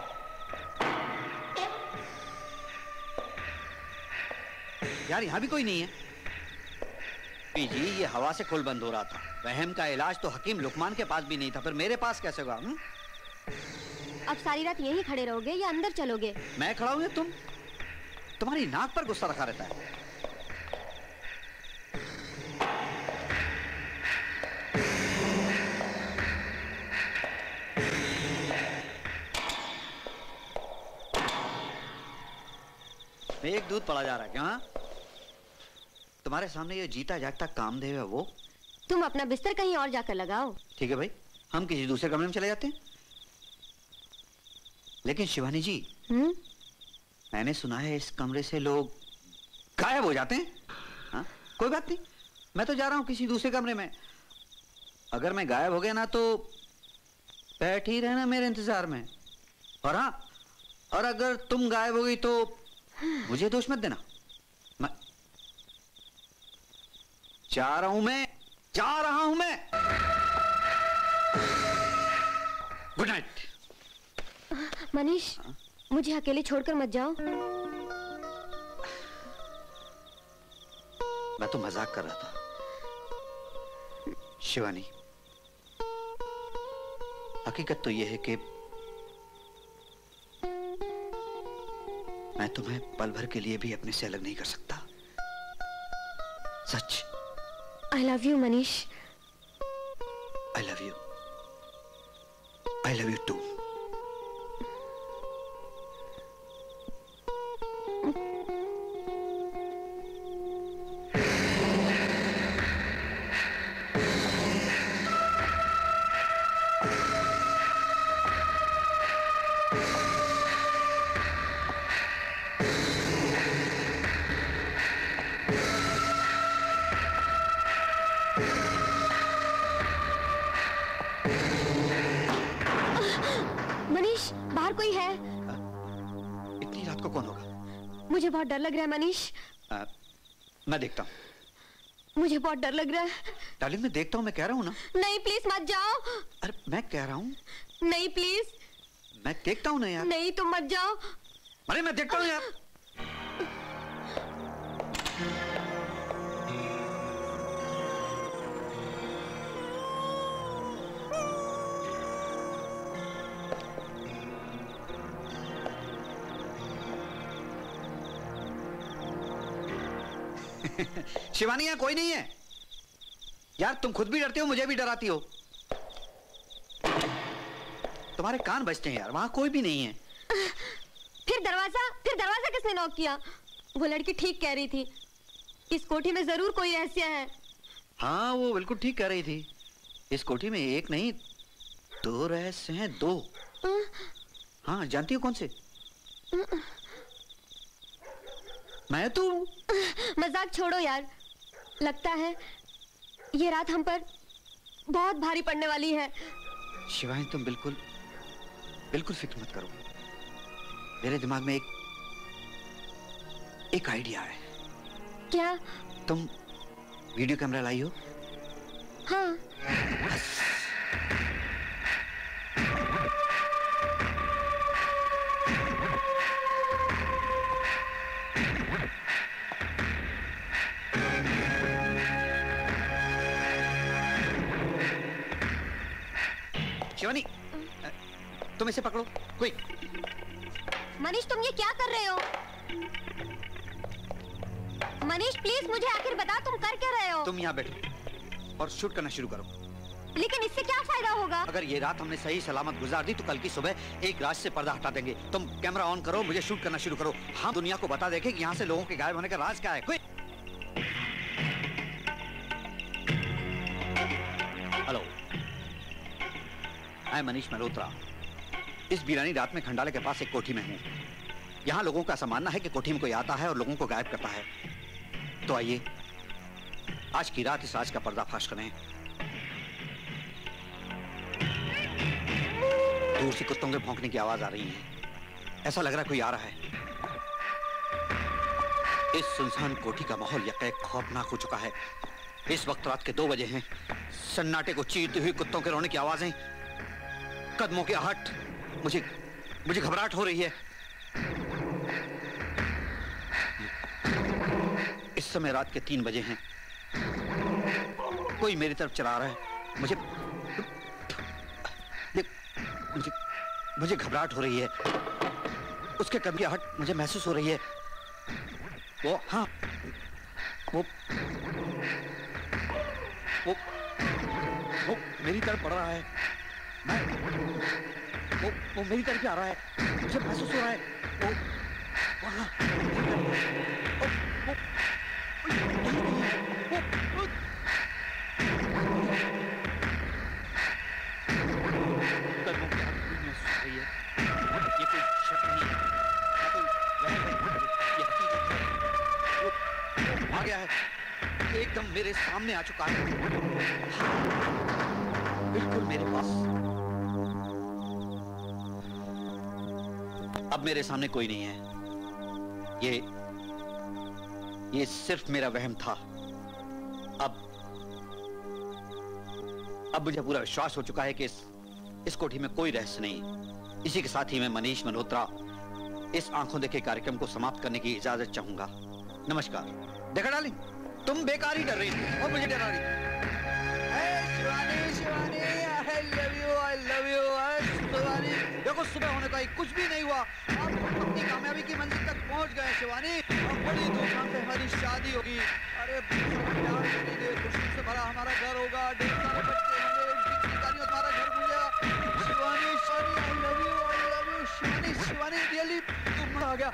यार यहाँ भी कोई नहीं है। पी जी ये हवा से खुल बंद हो रहा था। वहम का इलाज तो हकीम लुकमान के पास भी नहीं था फिर मेरे पास कैसे हुआ हुँ? अब सारी रात यहीं खड़े रहोगे या अंदर चलोगे? मैं खड़ा हूँ या तुम? तुम्हारी नाक पर गुस्सा रखा रहता है। एक दूध पड़ा जा रहा है क्या? हाँ? तुम्हारे सामने ये जीता जागता कामदेव है वो। तुम अपना बिस्तर कहीं और जाकर लगाओ। ठीक है भाई हम किसी दूसरे कमरे में चले जाते हैं। लेकिन शिवानी जी हम्म? मैंने सुना है इस कमरे से लोग गायब हो जाते हैं। हाँ? कोई बात नहीं मैं तो जा रहा हूँ किसी दूसरे कमरे में। अगर मैं गायब हो गया ना तो बैठ ही रहना मेरे इंतज़ार में। और हाँ और अगर तुम गायब हो गई तो मुझे दोष मत देना। मैं जा रहा हूँ मैं जा रहा हूँ मैं। गुड नाइट मनीष मुझे अकेले छोड़कर मत जाओ। मैं तो मज़ाक कर रहा था। शिवानी हकीकत तो यह है कि मैं तुम्हें पल भर के लिए भी अपने से अलग नहीं कर सकता। सच। I love you Manish I love you I love you too डर लग रहा है मनीष। मैं देखता हूँ। मुझे बहुत डर लग रहा है। डार्लिंग मैं देखता हूँ मैं कह रहा हूँ ना। नहीं प्लीज़ मत जाओ। अरे मैं कह रहा हूँ। नहीं प्लीज़ मैं देखता हूँ ना यार। नहीं तुम मत जाओ। अरे मैं देखता हूँ यार। शिवानी यहाँ कोई नहीं है। यार तुम खुद भी डरते हो मुझे भी डराती हो। तुम्हारे कान बजते हैं यार वहाँ कोई भी नहीं है। फिर दरवाज़ा फिर दरवाज़ा किसने नॉक किया? वो लड़की ठीक कह रही थी। इस कोठी में ज़रूर कोई रहस्य है। हाँ वो बिल्कुल ठीक कह रही थी। इस कोठी में एक नहीं दो रहस्य हैं दो। हाँ जानती हो कौन से? मैं तू मज़ाक छोड़ो यार। लगता है ये रात हम पर बहुत भारी पड़ने वाली है। शिवानी तुम बिल्कुल बिल्कुल फ़िक्र मत करो। मेरे दिमाग में एक एक आइडिया है। क्या? तुम वीडियो कैमरा लाई हो। हाँ शिवानी तुम इसे पकड़ो। क्विक मनीष तुम ये क्या कर रहे हो? मनीष प्लीज़ मुझे आखिर बता तुम कर क्या रहे हो? तुम यहाँ बैठो और शूट करना शुरू करो। लेकिन इससे क्या फ़ायदा होगा? अगर ये रात हमने सही सलामत गुजार दी तो कल की सुबह एक रात से पर्दा हटा देंगे। तुम कैमरा ऑन करो मुझे शूट करना शुरू करो। हम दुनिया को बता देंगे कि यहाँ से लोगों के गायब होने का राज क्या है। क्विक मैं मनीष मल्होत्रा। इस बीरानी रात में खंडाले के पास एक कोठी में हूँ। यहाँ लोगों का ऐसा मानना है कि कोठी में कोई आता है और लोगों को गायब करता है। तो आइए, आज की रात इस राज का पर्दाफाश करें। दूर से कुत्तों के भौंकने की आवाज़ आ रही है। ऐसा लग रहा कोई आ रहा है। इस सुनसान कोठी का माहौल यकैक खौफनाक हो चुका है। इस वक्त रात के दो बजे हैं। सन्नाटे को चीरती हुई कुत्तों के रोने की आवाज़ें। कदमों की आहट। मुझे मुझे घबराहट हो रही है। इस समय रात के तीन बजे हैं। कोई मेरी तरफ़ चला रहा है। मुझे, ये- मुझे मुझे घबराहट हो रही है। उसके कदम की आहट मुझे महसूस हो रही है। वो हाँ वो वो वो मेरी तरफ़ बढ़ रहा है। वो वो मेरी तरफ़ आ रहा है। मुझे महसूस हो रहा है। वो एकदम मेरे सामने आ चुका है। हाँ, बिल्कुल मेरे पास। अब मेरे सामने कोई नहीं है। ये ये सिर्फ़ मेरा वहम था। अब अब मुझे पूरा विश्वास हो चुका है कि इस इस कोठी में कोई रहस्य नहीं। इसी के साथ ही मैं मनीष मल्होत्रा इस आँखों देखे कार्यक्रम को समाप्त करने की इजाज़त चाहूँगा। नमस्कार। देखा डार्लिंग, तुम बेकार ही डर रही और मुझे डरा रही देखो, सुबह होने का ही कुछ भी नहीं हुआ। आप अपनी कामयाबी की मंजिल तक पहुँच गए शिवानी। और बड़ी धूमधाम से हमारी शादी होगी। अरे खुशी से भरा हमारा घर होगा। गया।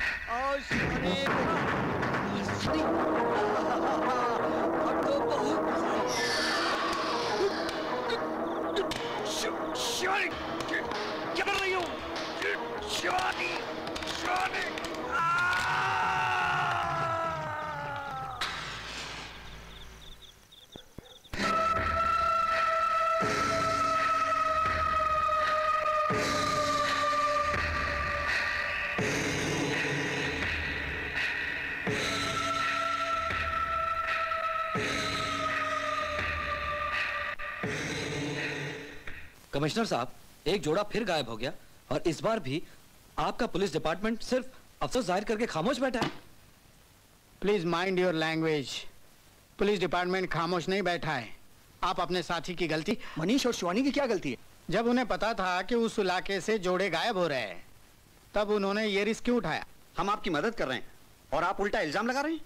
शिवानी शिवानी शिवानी कमिश्नर साहब एक जोड़ा फिर गायब हो गया और इस बार भी आपका पुलिस डिपार्टमेंट सिर्फ़ अफसोस ज़ाहिर करके खामोश बैठा है। Please mind your language police department खामोश नहीं बैठा है। आप अपने साथी की गलती मनीष और शिवानी की क्या गलती है? जब उन्हें पता था कि उस इलाके से जोड़े गायब हो रहे हैं तब उन्होंने ये रिस्क क्यों उठाया? हम आपकी मदद कर रहे हैं और आप उल्टा इल्ज़ाम लगा रहे हैं।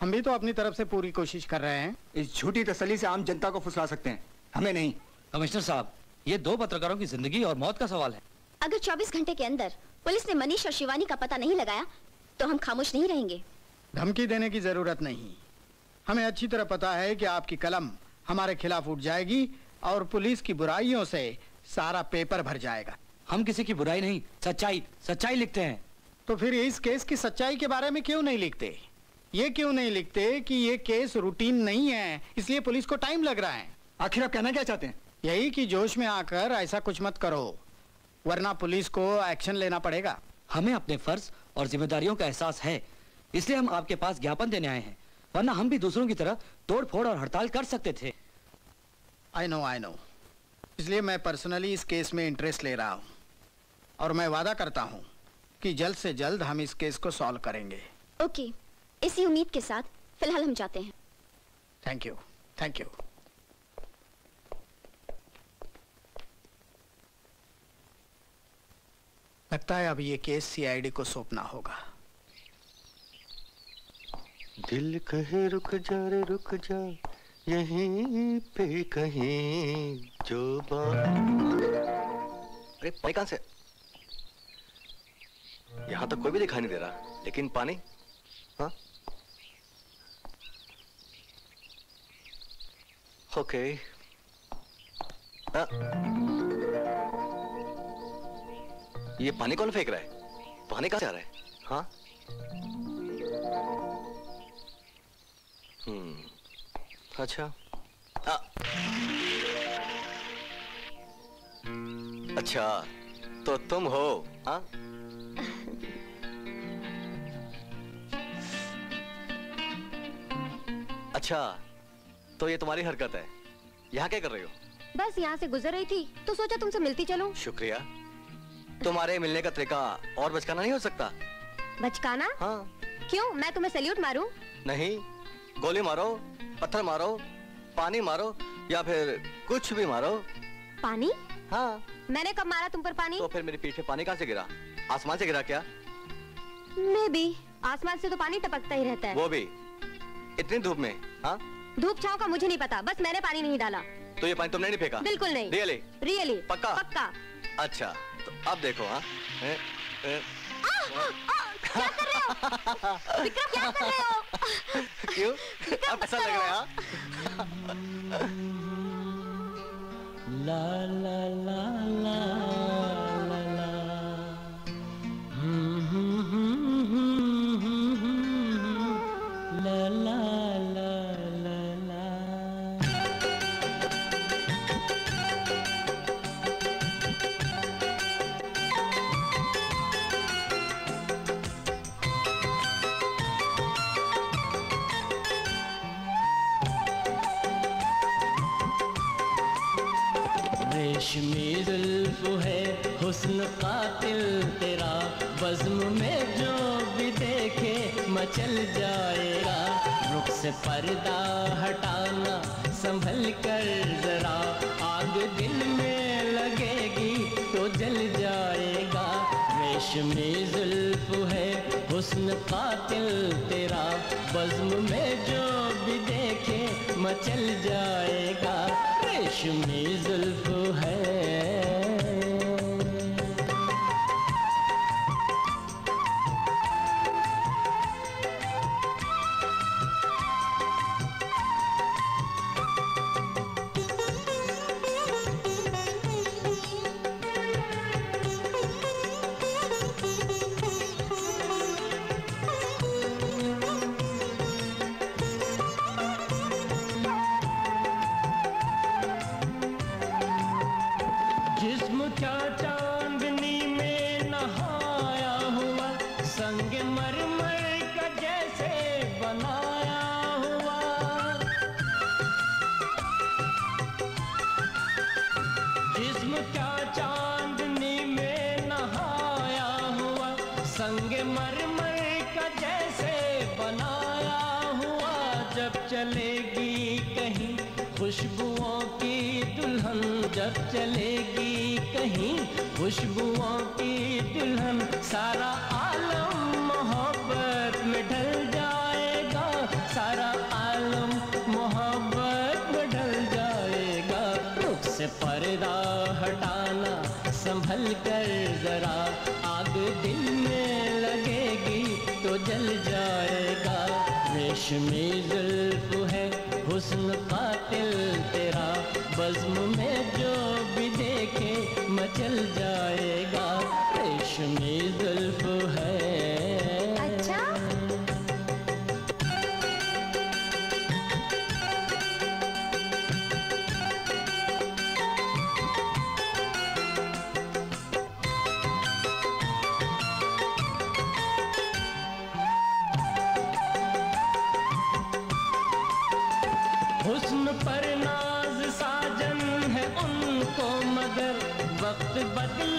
हम भी तो अपनी तरफ़ से पूरी कोशिश कर रहे हैं। इस झूठी तसली से आम जनता को फुसला सकते हैं। हमें नहीं। कमिश्नर साहब ये दो पत्रकारों की ज़िंदगी और मौत का सवाल है। अगर 24 घंटे के अंदर पुलिस ने मनीष और शिवानी का पता नहीं लगाया तो हम खामोश नहीं रहेंगे। धमकी देने की ज़रूरत नहीं। हमें अच्छी तरह पता है कि आपकी कलम हमारे खिलाफ उठ जाएगी और पुलिस की बुराइयों से सारा पेपर भर जाएगा। हम किसी की बुराई नहीं सच्चाई सच्चाई लिखते हैं। तो फिर इस केस की सच्चाई के बारे में क्यों नहीं लिखते? ये क्यों नहीं लिखते कि ये केस रूटीन नहीं है इसलिए पुलिस को टाइम लग रहा है? आखिर आप कहना क्या चाहते हैं? यही कि जोश में आकर ऐसा कुछ मत करो। वरना पुलिस को एक्शन लेना पड़ेगा। हमें अपने फ़र्ज़ और जिम्मेदारियों का एहसास है। इसलिए हम आपके पास ज्ञापन देने आए हैं वरना हम भी दूसरों की तरह तोड़ फोड़ और हड़ताल कर सकते थे। आई नो आई नो इसलिए मैं पर्सनली इस केस में इंटरेस्ट ले रहा हूँ। और मैं वादा करता हूँ कि जल्द से जल्द हम इस केस को सॉल्व करेंगे। Okay okay. इसी उम्मीद के साथ फ़िलहाल हम जाते हैं। थैंक यू थैंक यू लगता है अब ये केस सीआईडी को सौंपना होगा। दिल कहे रुक जा रे रुक जा यहीं पे कहीं जो अरे पानी कहाँ से? यहाँ तो कोई भी दिखाई नहीं दे रहा लेकिन पानी? हाँ? ओके। आ, ये पानी कौन फेंक रहा है? पानी कहाँ जा रहा है? हाँ? हम्म अच्छा। आ, अच्छा तो तुम हो हाँ? अच्छा तो ये तुम्हारी हरकत है। यहाँ क्या कर रही हो? बस यहाँ से गुजर रही थी तो सोचा तुमसे मिलती चलूँ। शुक्रिया। तुम्हारे मिलने का तरीका और बचकाना नहीं हो सकता। बचकाना? हाँ। क्यों? मैं तुम्हें सैल्यूट मारूं? नहीं गोली मारो पत्थर मारो पानी मारो या फिर कुछ भी मारो। पानी? हाँ। मैंने कब मारा तुम पर पानी? तो फिर मेरी पीठ पे पानी कहाँ से गिरा? आसमान से गिरा क्या? मैं भी। आसमान से तो पानी टपकता ही रहता है। वो भी। इतनी धूप में हाँ? धूप छाव का मुझे नहीं पता। बस मैंने पानी नहीं डाला। तो ये पानी तुमने नहीं फेंका? बिल्कुल नहीं। रियली रियली पक्का? पक्का। अच्छा। अब देखो हाँ। क्या कर रहे हो? विक्रम क्या कर रहे हो? क्यों? अब ऐसा लग रहा है हाँ? ला ला ला ला। रेशमी जुल्फ है हुस्न कातिल तेरा। बज्म में जो भी देखे, मचल जाएगा रुख से पर्दा हटाना, संभल कर जरा। आग दिल में लगेगी तो जल जाएगी। रेशमी जुल्फ है हुस्न कातिल तेरा। बज्म में जो भी देखे, मचल जाएगा। रेशमी जुल्फ है। चलेगी कहीं खुशबुओं की दुल्हन, जब चलेगी कहीं खुशबुओं की दुल्हन, सारा आलम मोहब्बत में ढल जाएगा, सारा आलम मोहब्बत में ढल जाएगा। रुख से पर्दा हटाना, संभल कर जरा आग दिल में लगेगी तो जल जाएगा। रेशमी मचल जाएगा रेशमी जुल्फ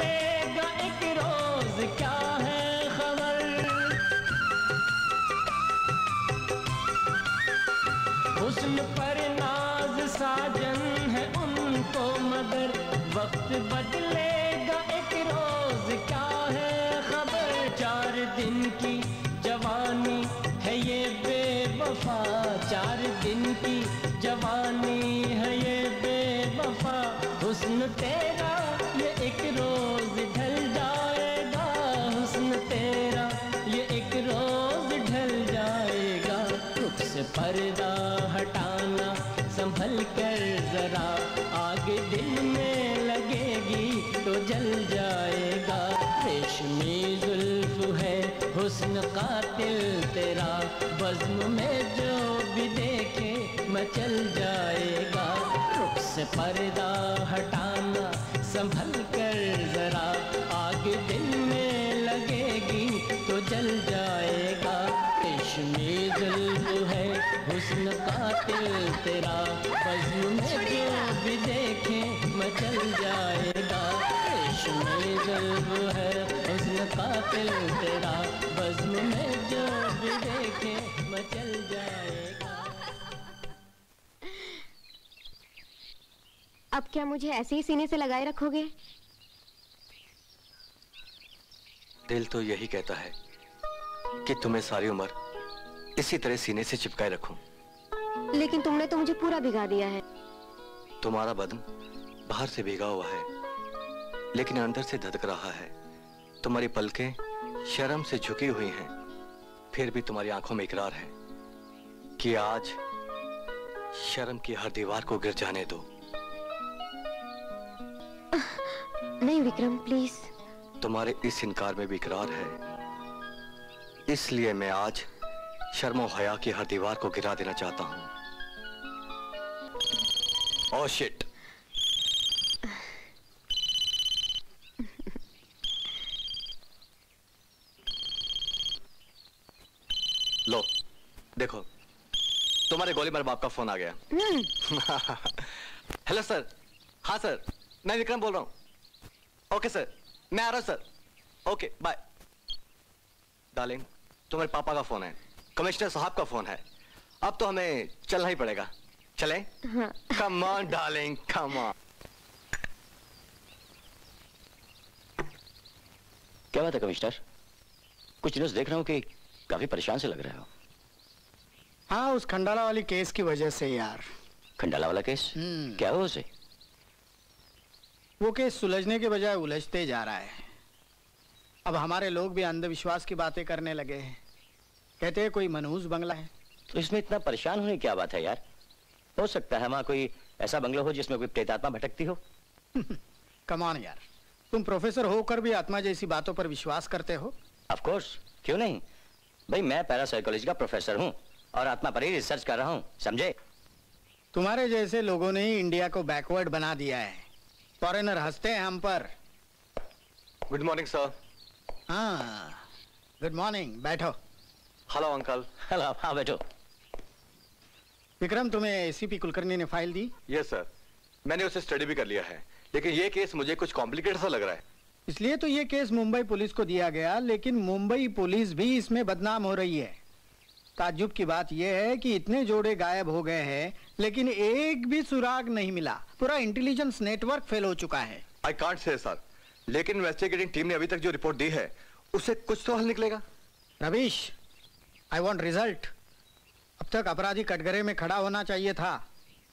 एक रोज क्या है खबर? हुस्न पर नाज साजन है उनको मगर वक्त बदलेगा एक रोज क्या है खबर? चार दिन की जवानी है ये बेवफा। चार दिन की जवानी है ये बेवफा। हुस्न तेरा जल जाएगा। रेशमी जुल्फ है, हुस्न कातिल तेरा। बज्म में जो भी देखे मचल जाएगा। रुख से पर्दा हटाना, संभल कर जरा। आग दिल में लगेगी तो जल जाएगा। रेशमी जुल्फ है, हुस्न कातिल तेरा। बज्म में जो भी देखे मचल जाएगा रेशमी जुल्फ है हुस्न कातिल तेरा बज्म में जो भी देखे मचल जाएगा अब क्या मुझे ऐसे ही सीने से लगाए रखोगे? दिल तो यही कहता है कि तुम्हें सारी उम्र इसी तरह सीने से चिपकाए रखूँ। लेकिन तुमने तो मुझे पूरा भिगा दिया है। तुम्हारा बदन बाहर से भीगा हुआ है। लेकिन अंदर से धधक रहा है। तुम्हारी पलकें शर्म से झुकी हुई हैं। फिर भी तुम्हारी आँखों में इकरार है कि आज शर्म की हर दीवार को गिर जाने दो। नहीं विक्रम प्लीज़ तुम्हारे इस इनकार में भी इकरार है। इसलिए मैं आज शर्मो हया की हर दीवार को गिरा देना चाहता हूँ। ओह शिट लो देखो तुम्हारे गोली मार बाप का फ़ोन आ गया। हेलो सर हाँ सर मैं विक्रम बोल रहा हूँ। ओके सर मैं आ रहा हूँ सर ओके बाय डार्लिंग तुम्हारे पापा का फ़ोन है। कमिश्नर साहब का फ़ोन है। अब तो हमें चलना ही पड़ेगा। चले? हाँ। Come on darling come on क्या बात है कमिश्नर कुछ दिनों से देख रहा हूँ कि काफ़ी परेशान से लग रहे हो। हाँ उस खंडाला वाली केस की वजह से यार। खंडाला वाला केस? हम्म। क्या हुआ उसे? वो केस सुलझने के बजाय उलझते जा रहा है। अब हमारे लोग भी अंधविश्वास की बातें करने लगे हैं। कहते हैं कोई मनहूस बंगला है। तो इसमें इतना परेशान होने क्या बात है यार? हो सकता है वहाँ कोई ऐसा बंगला हो जिसमें कोई प्रेतात्मा भटकती हो। कमान यार। तुम प्रोफेसर होकर भी आत्मा जैसी बातों पर विश्वास करते हो। ऑफ़ कोर्स क्यों नहीं? भाई मैं पैरासाइकोलॉजी का प्रोफेसर हूँ और आत्मा पर ही रिसर्च कर रहा हूँ समझे? तुम्हारे जैसे लोगों ने ही इंडिया को बैकवर्ड बना दिया है। फॉरेनर हँसते हैं हम पर। गुड मॉर्निंग सर हाँ गुड मॉर्निंग बैठो। हेलो अंकल हेलो हाँ बैठो। विक्रम तुम्हें एसीपी कुलकर्णी ने फ़ाइल दी? यस yes, सर मैंने उसे स्टडी भी कर लिया है लेकिन ये केस मुझे कुछ कॉम्प्लिकेटेड सा लग रहा है। इसलिए तो ये केस मुंबई पुलिस को दिया गया लेकिन मुंबई पुलिस भी इसमें बदनाम हो रही है। ताज्जुब की बात यह है कि इतने जोड़े गायब हो गए हैं लेकिन एक भी सुराग नहीं मिला। पूरा इंटेलिजेंस नेटवर्क फेल हो चुका है। आई कांट से सर लेकिन इन्वेस्टिगेटिंग टीम ने अभी तक जो रिपोर्ट दी है उससे कुछ तो हल निकलेगा। रवीश आई वॉन्ट रिज़ल्ट अब तक अपराधी कटघरे में खड़ा होना चाहिए था।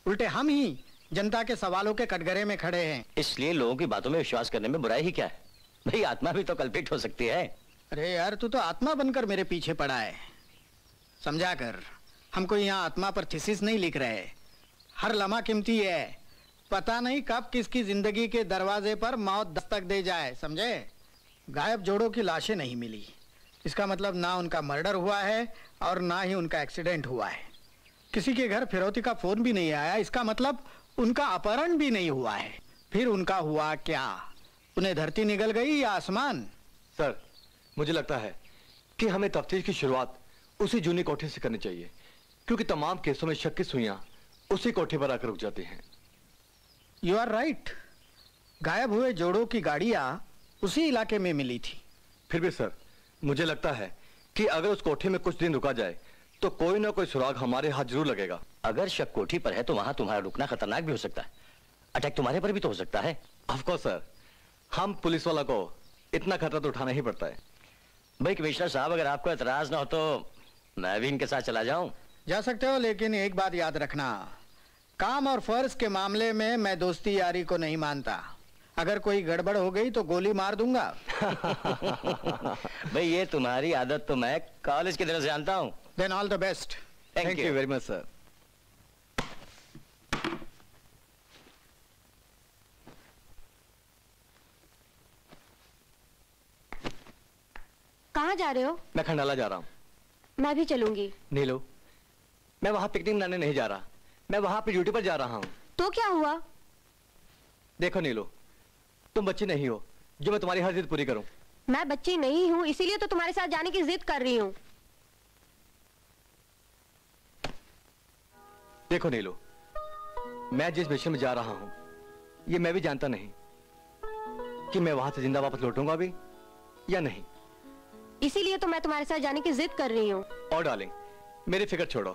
उल्टे हम ही जनता के सवालों के कटघरे में खड़े हैं। इसलिए लोगों की बातों में विश्वास करने में बुराई ही क्या है? भाई आत्मा भी तो कल्पित हो सकती है। अरे यार तू तो आत्मा बनकर मेरे पीछे पड़ा है। समझा कर हमको यहाँ आत्मा पर थीसिस नहीं लिख रहे। हर लम्हा कीमती है। पता नहीं कब किसकी ज़िंदगी के दरवाजे पर मौत दस्तक दे जाए समझे? गायब जोड़ों की लाशें नहीं मिली। इसका मतलब ना उनका मर्डर हुआ है और ना ही उनका एक्सीडेंट हुआ है। किसी के घर फिरौती का फ़ोन भी नहीं आया। इसका मतलब उनका अपहरण भी नहीं हुआ है। फिर उनका हुआ क्या? उन्हें धरती निगल गई या आसमान? सर मुझे लगता है कि हमें तफ्तीश की शुरुआत उसी जूनी कोठे से करनी चाहिए क्योंकि तमाम केसों में शक की सुइयाँ उसी कोठे पर आकर रुक जाती हैं। यू आर राइट गायब हुए जोड़ों की गाड़ियाँ उसी इलाके में मिली थी। फिर भी सर मुझे लगता है कि अगर उस कोठे में कुछ दिन रुका जाए तो कोई ना कोई सुराग हमारे हाथ ज़रूर लगेगा। अगर शक कोठी पर है तो वहाँ तुम्हारा रुकना खतरनाक भी हो सकता है। अटैक तुम्हारे पर भी तो हो सकता है। ऑफकोर्स सर हम पुलिस वाला को इतना खतरा तो उठाना ही पड़ता है। भाई कमिश्नर साहब अगर आपको एतराज़ ना हो तो मैं भी इनके साथ चला जाऊँ। जा सकते हो लेकिन एक बात याद रखना। काम और फ़र्ज़ के मामले में मैं दोस्ती यारी को नहीं मानता। अगर कोई गड़बड़ हो गई तो गोली मार दूँगा। भाई ये तुम्हारी आदत तो मैं कॉलेज के दिनों से जानता हूँ। Then all the best Thank Thank you. Very much sir कहाँ जा रहे हो? मैं खंडाला जा रहा हूँ। मैं भी चलूँगी। नीलो मैं वहाँ पिकनिक मनाने नहीं जा रहा। मैं वहाँ पे ड्यूटी पर जा रहा हूँ। तो क्या हुआ? देखो नीलो तुम बच्ची नहीं हो। जो मैं तुम्हारी हर जिद पूरी करूँ। मैं बच्ची नहीं हूँ इसीलिए तो तुम्हारे साथ जाने की जिद कर रही हूँ। देखो नीलो मैं जिस मिशन में जा रहा हूँ ये मैं भी जानता नहीं कि मैं वहाँ से ज़िंदा वापस लौटूँगा भी या नहीं। इसीलिए तो मैं तुम्हारे साथ जाने की जिद कर रही हूँ। और डार्लिंग मेरी फ़िक्र छोड़ो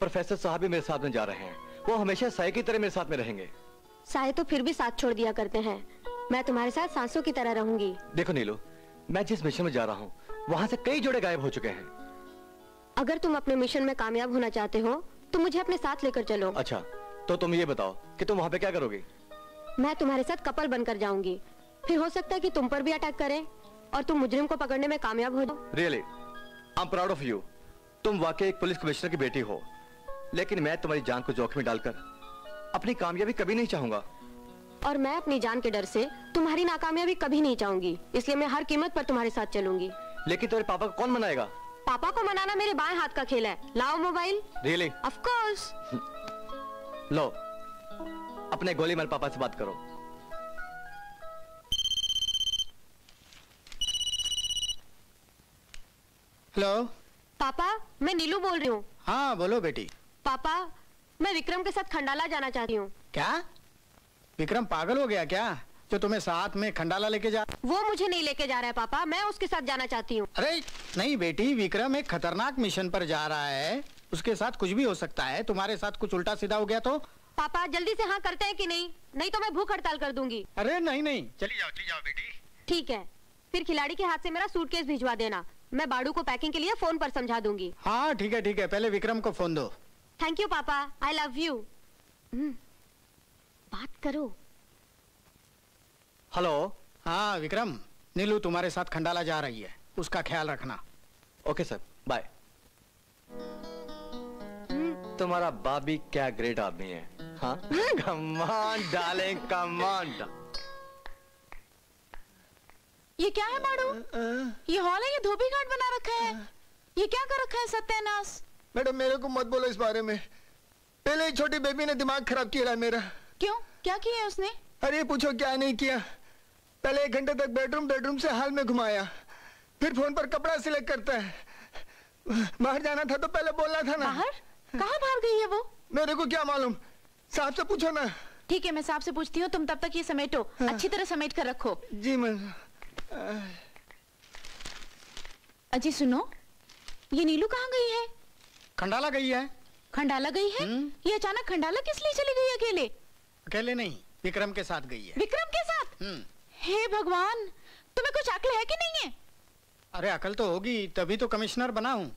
प्रोफेसर साहब भी मेरे साथ में जा रहे हैं वो हमेशा साय की तरह मेरे साथ में रहेंगे। साय तो फिर भी साथ छोड़ दिया करते हैं मैं तुम्हारे साथ सांसों की तरह रहूँगी। देखो नीलो मैं जिस मिशन में जा रहा हूँ वहाँ से कई जोड़े गायब हो चुके हैं। अगर तुम अपने मिशन में कामयाब होना चाहते हो तो मुझे अपने साथ लेकर चलो। अच्छा तो तुम ये बताओ कि तुम वहाँ पे क्या करोगी? मैं तुम्हारे साथ कपल बनकर जाऊँगी। फिर हो सकता है कि तुम पर भी अटैक करें और तुम मुजरिम को पकड़ने में कामयाब हो जाओ। Really I am proud of you तुम वाकई एक पुलिस कमिश्नर की बेटी हो। लेकिन मैं तुम्हारी जान को जोखिम में डालकर अपनी कामयाबी कभी नहीं चाहूँगा। और मैं अपनी जान के डर से तुम्हारी नाकामयाबी कभी नहीं चाहूँगी। इसलिए मैं हर कीमत पर तुम्हारे साथ चलूँगी। लेकिन तुम्हारे पापा को कौन मनाएगा? पापा को मनाना मेरे बाएँ हाथ का खेल है। लाओ मोबाइल। रियली ऑफ़ कोर्स लो अपने गोली मार पापा से बात करो। हेलो पापा मैं नीलू बोल रही हूँ। हाँ बोलो बेटी। पापा मैं विक्रम के साथ खंडाला जाना चाहती हूँ। क्या? विक्रम पागल हो गया क्या? जो तुम्हें साथ में खंडाला लेके जा वो मुझे नहीं लेके जा रहा है पापा। मैं उसके साथ जाना चाहती हूँ। अरे नहीं बेटी विक्रम एक खतरनाक मिशन पर जा रहा है। उसके साथ कुछ भी हो सकता है। तुम्हारे साथ कुछ उल्टा सीधा हो गया तो? पापा जल्दी से हाँ करते हैं कि नहीं? नहीं तो मैं भूख हड़ताल कर दूँगी। अरे नहीं नहीं। चली जाओ चली जाओ बेटी। ठीक है। फिर खिलाड़ी के हाथ से मेरा सूटकेस भिजवा देना। मैं बाड़ू को पैकिंग के लिए फ़ोन पर समझा दूँगी। हाँ ठीक है ठीक है। पहले विक्रम को फ़ोन दो। थैंक यू पापा। आई लव यू बात करो। हेलो हाँ विक्रम। नीलू तुम्हारे साथ खंडाला जा रही है। उसका ख्याल रखना। ओके सर बाय तुम्हारा बाबी क्या ग्रेट आदमी है हाँ? कम ऑन डार्लिंग ये क्या है माड़ू ये हॉल है ये धोबी घाट बना रखा है। ये क्या कर रखा है सत्यानाश? मैडम मेरे को मत बोलो इस बारे में। पहले ही छोटी बेबी ने दिमाग खराब किया है मेरा। क्यों? क्या किया है उसने? अरे पूछो क्या नहीं किया। पहले एक घंटे तक बेडरूम बेडरूम से हाल में घुमाया। फिर फ़ोन पर कपड़ा सिलेक्ट करता है। बाहर जाना था तो पहले बोलना था ना। बाहर? कहाँ बाहर गई है वो? मेरे को क्या मालूम? साहब से पूछो ना। ठीक है मैं साहब से पूछती हूँ। तुम तब तक ये समेटो। हाँ। अच्छी तरह समेट कर रखो। जी मैं अजी सुनो। ये नीलू कहाँ गई है? खंडाला गई है। खंडाला गई है? हुँ? ये अचानक खंडाला किस लिए चली गई अकेले? अकेले नहीं विक्रम के साथ गई है। विक्रम के साथ? हे भगवान तुम्हें कुछ अकल है कि नहीं है? अरे अकल तो होगी तभी तो कमिश्नर बना हूँ।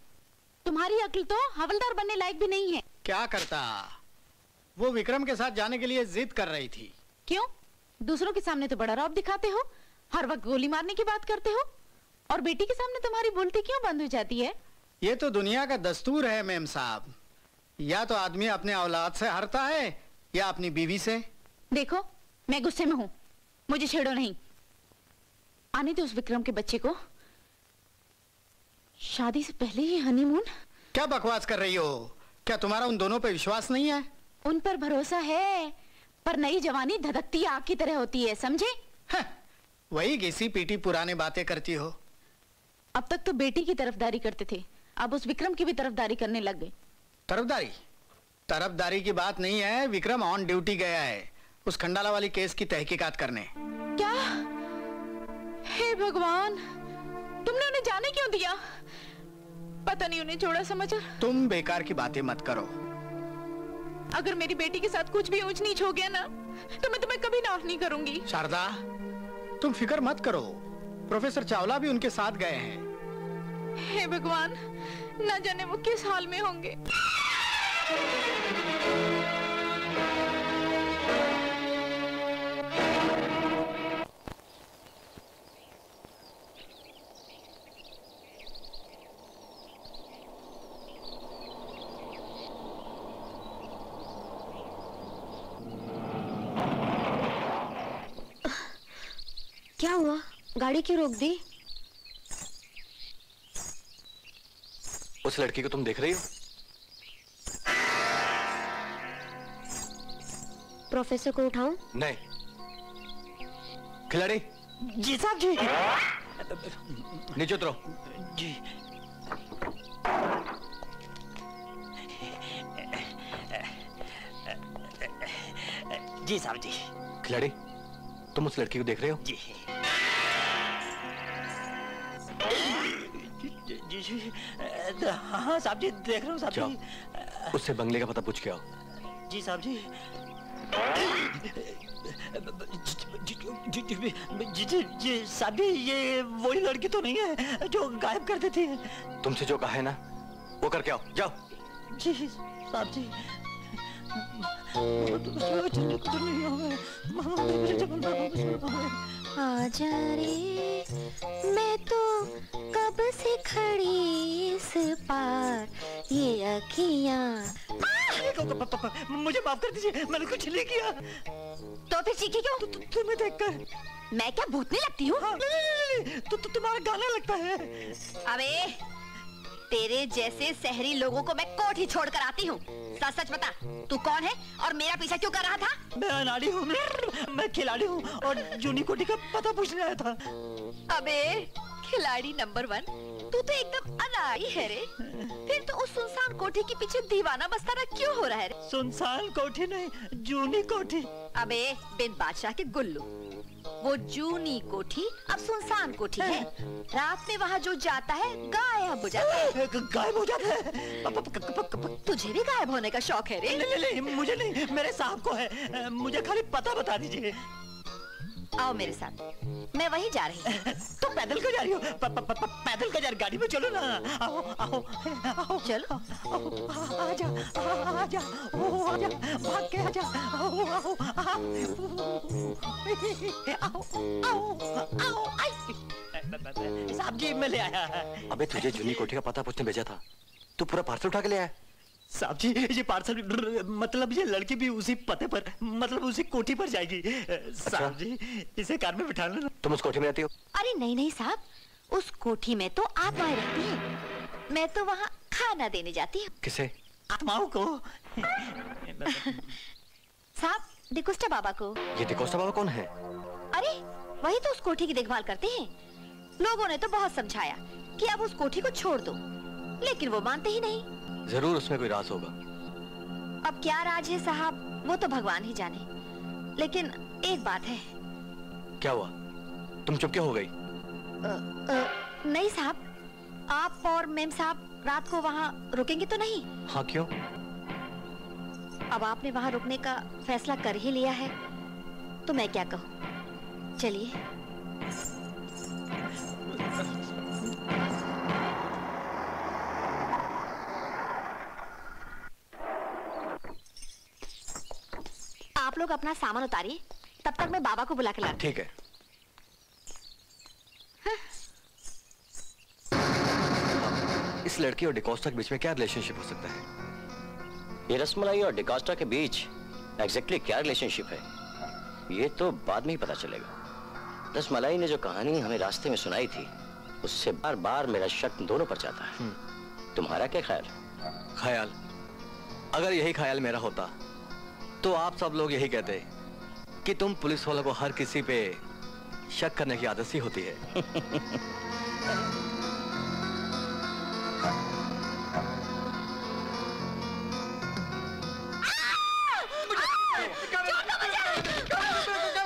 तुम्हारी अकल तो हवलदार बनने लायक भी नहीं है। क्या करता? वो विक्रम के साथ जाने के लिए जिद कर रही थी। क्यों? दूसरों के सामने तो बड़ा रौब दिखाते हो हर वक्त गोली मारने की बात करते हो और बेटी के सामने तुम्हारी बोलती क्यों बंद हो जाती है? ये तो दुनिया का दस्तूर है मेम साहब। या तो आदमी अपने औलाद से हारता है या अपनी बीवी से। देखो मैं गुस्से में हूँ। मुझे छेड़ो नहीं। आने दो उस विक्रम के बच्चे को। शादी से पहले ही हनीमून क्या बकवास कर रही हो? क्या तुम्हारा उन दोनों पे विश्वास नहीं है? उन पर भरोसा है पर नई जवानी धधकती आग की तरह होती है समझे? वही घिसी पीटी पुराने बातें करती हो। अब तक तो बेटी की तरफदारी करते थे अब उस विक्रम की भी तरफदारी करने लग गए। तरफदारी? तरफदारी की बात नहीं है विक्रम ऑन ड्यूटी गया है। उस खंडाला वाली केस की तहकीकात करने। क्या? हे भगवान तुमने उन्हें जाने क्यों दिया? पता नहीं उन्हें छोड़ा समझा। तुम बेकार की बातें मत करो। अगर मेरी बेटी के साथ कुछ भी ऊंच नीच हो गया ना तो मैं तुम्हें कभी माफ़ नहीं करूँगी। शारदा तुम फ़िक्र मत करो। प्रोफेसर चावला भी उनके साथ गए हैं। हे भगवान ना जाने वो किस हाल में होंगे। गाड़ी क्यों रोक दी? उस लड़की को तुम देख रही हो? प्रोफेसर को उठाऊं? नहीं। खिलाड़ी। जी साहब जी। नीचे उतरो। जी। जी साहब जी। खिलाड़ी तुम उस लड़की को देख रहे हो? जी। जी हाँ साहब जी देख रहा हूँ साहब जी। उससे बंगले का पता पूछ के आओ। जी साहब जी। जी साहब जी ये वही लड़की तो नहीं है जो गायब कर देती है। तुमसे जो कहा है ना वो करके आओ। जाओ। जी साहब जी। आजा रे। मैं तो कब से खड़ी इस पार? ये अखियाँ। मुझे माफ़ कर दीजिए मैंने कुछ नहीं किया। तो फिर चीखी क्यों? तु, तु, तुम्हें देखकर। मैं क्या भूतने लगती हूँ? हाँ। तु, तु, तुम्हारा गाना लगता है। अबे तेरे जैसे शहरी लोगों को मैं कोठी छोड़कर आती हूँ। सच सच बता तू कौन है और मेरा पीछा क्यों कर रहा था? मैं अनाड़ी हूँ मैं खिलाड़ी हूँ और जूनी कोठी का पता पूछने आया था। अबे खिलाड़ी नंबर वन तू तो एकदम अनाड़ी है रे। फिर तो उस सुनसान कोठी के पीछे दीवाना बस्ताना क्यों हो रहा है सुनसान कोठी नहीं जूनी कोठी। अबे बिन बादशाह के गुल्लू। वो जूनी कोठी अब सुनसान कोठी है। रात में वहाँ जो जाता है गायब हो जाता है। गायब हो जाता है। तुझे भी गायब होने का शौक है रे। नहीं, नहीं, नहीं, मुझे नहीं मेरे साहब को है। मुझे खाली पता बता दीजिए। आओ मेरे साथ। मैं वही जा रही हूँ। तो पैदल क्यों जा रही हो? प- प- प- पैदल क्यों जा रही गाड़ी में चलो ना। आओ आओ आओ। चलो। आजा आजा ओ आजा भाग के आजा आओ आओ। आओ आओ आओ आई। साहब जी मैं ले आया। अबे तुझे जूनी कोठी का पता पूछने भेजा था। तू पूरा पार्सल उठा के ले आया। साहब जी ये पार्सल मतलब ये लड़की भी उसी पते पर मतलब उसी कोठी पर जाएगी। साहब जी इसे कार में बिठा लो तुम उस कोठी में रहती हो? अरे नहीं नहीं साहब उस कोठी में तो आप वहाँ रहती हैं। मैं तो वहाँ खाना देने जाती हूँ। किसे? आत्माओं को। साहब डिकुस्टा बाबा को। ये डिकोस्टा बाबा कौन है? अरे वही तो उस कोठी की देखभाल करते हैं। लोगों ने तो बहुत समझाया कि अब उस कोठी को छोड़ दो लेकिन वो मानते ही नहीं। ज़रूर उसमें कोई राज होगा। अब क्या राज है साहब? वो तो भगवान ही जाने। लेकिन एक बात है। क्या हुआ? तुम चुप क्यों हो गई? अ, अ, नहीं साहब। आप और मेम साहब रात को वहाँ रुकेंगे तो नहीं? हाँ क्यों? अब आपने वहाँ रुकने का फैसला कर ही लिया है। तो मैं क्या कहूँ? चलिए। आप लोग अपना सामान उतारिए। तब तक मैं बाबा को बुला के लाती ठीक है। इस लड़की और डिकोस्टा के बीच में क्या रिलेशनशिप हो सकता है? ये रसमलाई और डिकास्टा के बीच एग्जैक्टली क्या रिलेशनशिप है? ये तो बाद में ही पता चलेगा। रसमलाई ने जो कहानी हमें रास्ते में सुनाई थी उससे बार बार मेरा शक दोनों पर जाता है। तुम्हारा क्या ख्याल? ख्याल? अगर यही ख्याल मेरा होता तो आप सब लोग यही कहते कि तुम पुलिस वालों को हर किसी पे शक करने की आदत सी होती है।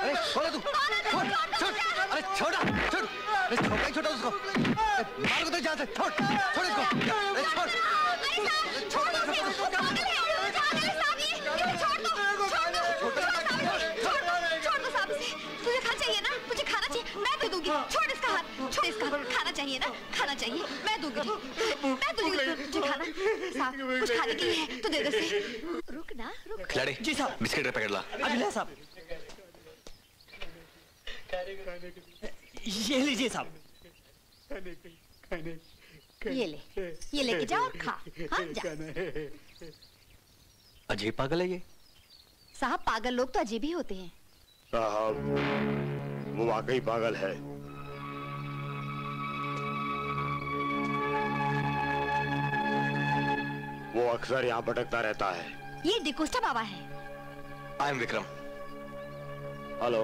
अरे, छोड़ छोटा छोटा उसको। मार को तो जान से। छोड़ छोड़ अरे छोड़ तुझे खाना चाहिए ना मुझे खाना चाहिए मैं दे दूँगी छोड़ इसका हाथ छोड़ इसका हाथ खाना चाहिए ना खाना चाहिए मैं दूँगी मैं दूँगी तुझे खाना साहब कुछ खाने के लिए है तो दे दे से रुक ना रुक खिलाड़ी जी साहब बिस्किट का पैकेट ला अभी ले साहब ये लीजिए साहब ये ले ये लेके जा और खा हाँ जा अजीब पागल है ये साहब पागल लोग तो अजीब ही होते हैं साहब वो वाकई पागल है वो अक्सर यहाँ भटकता रहता है। ये डिकोस्टा बाबा है। I am Vikram hello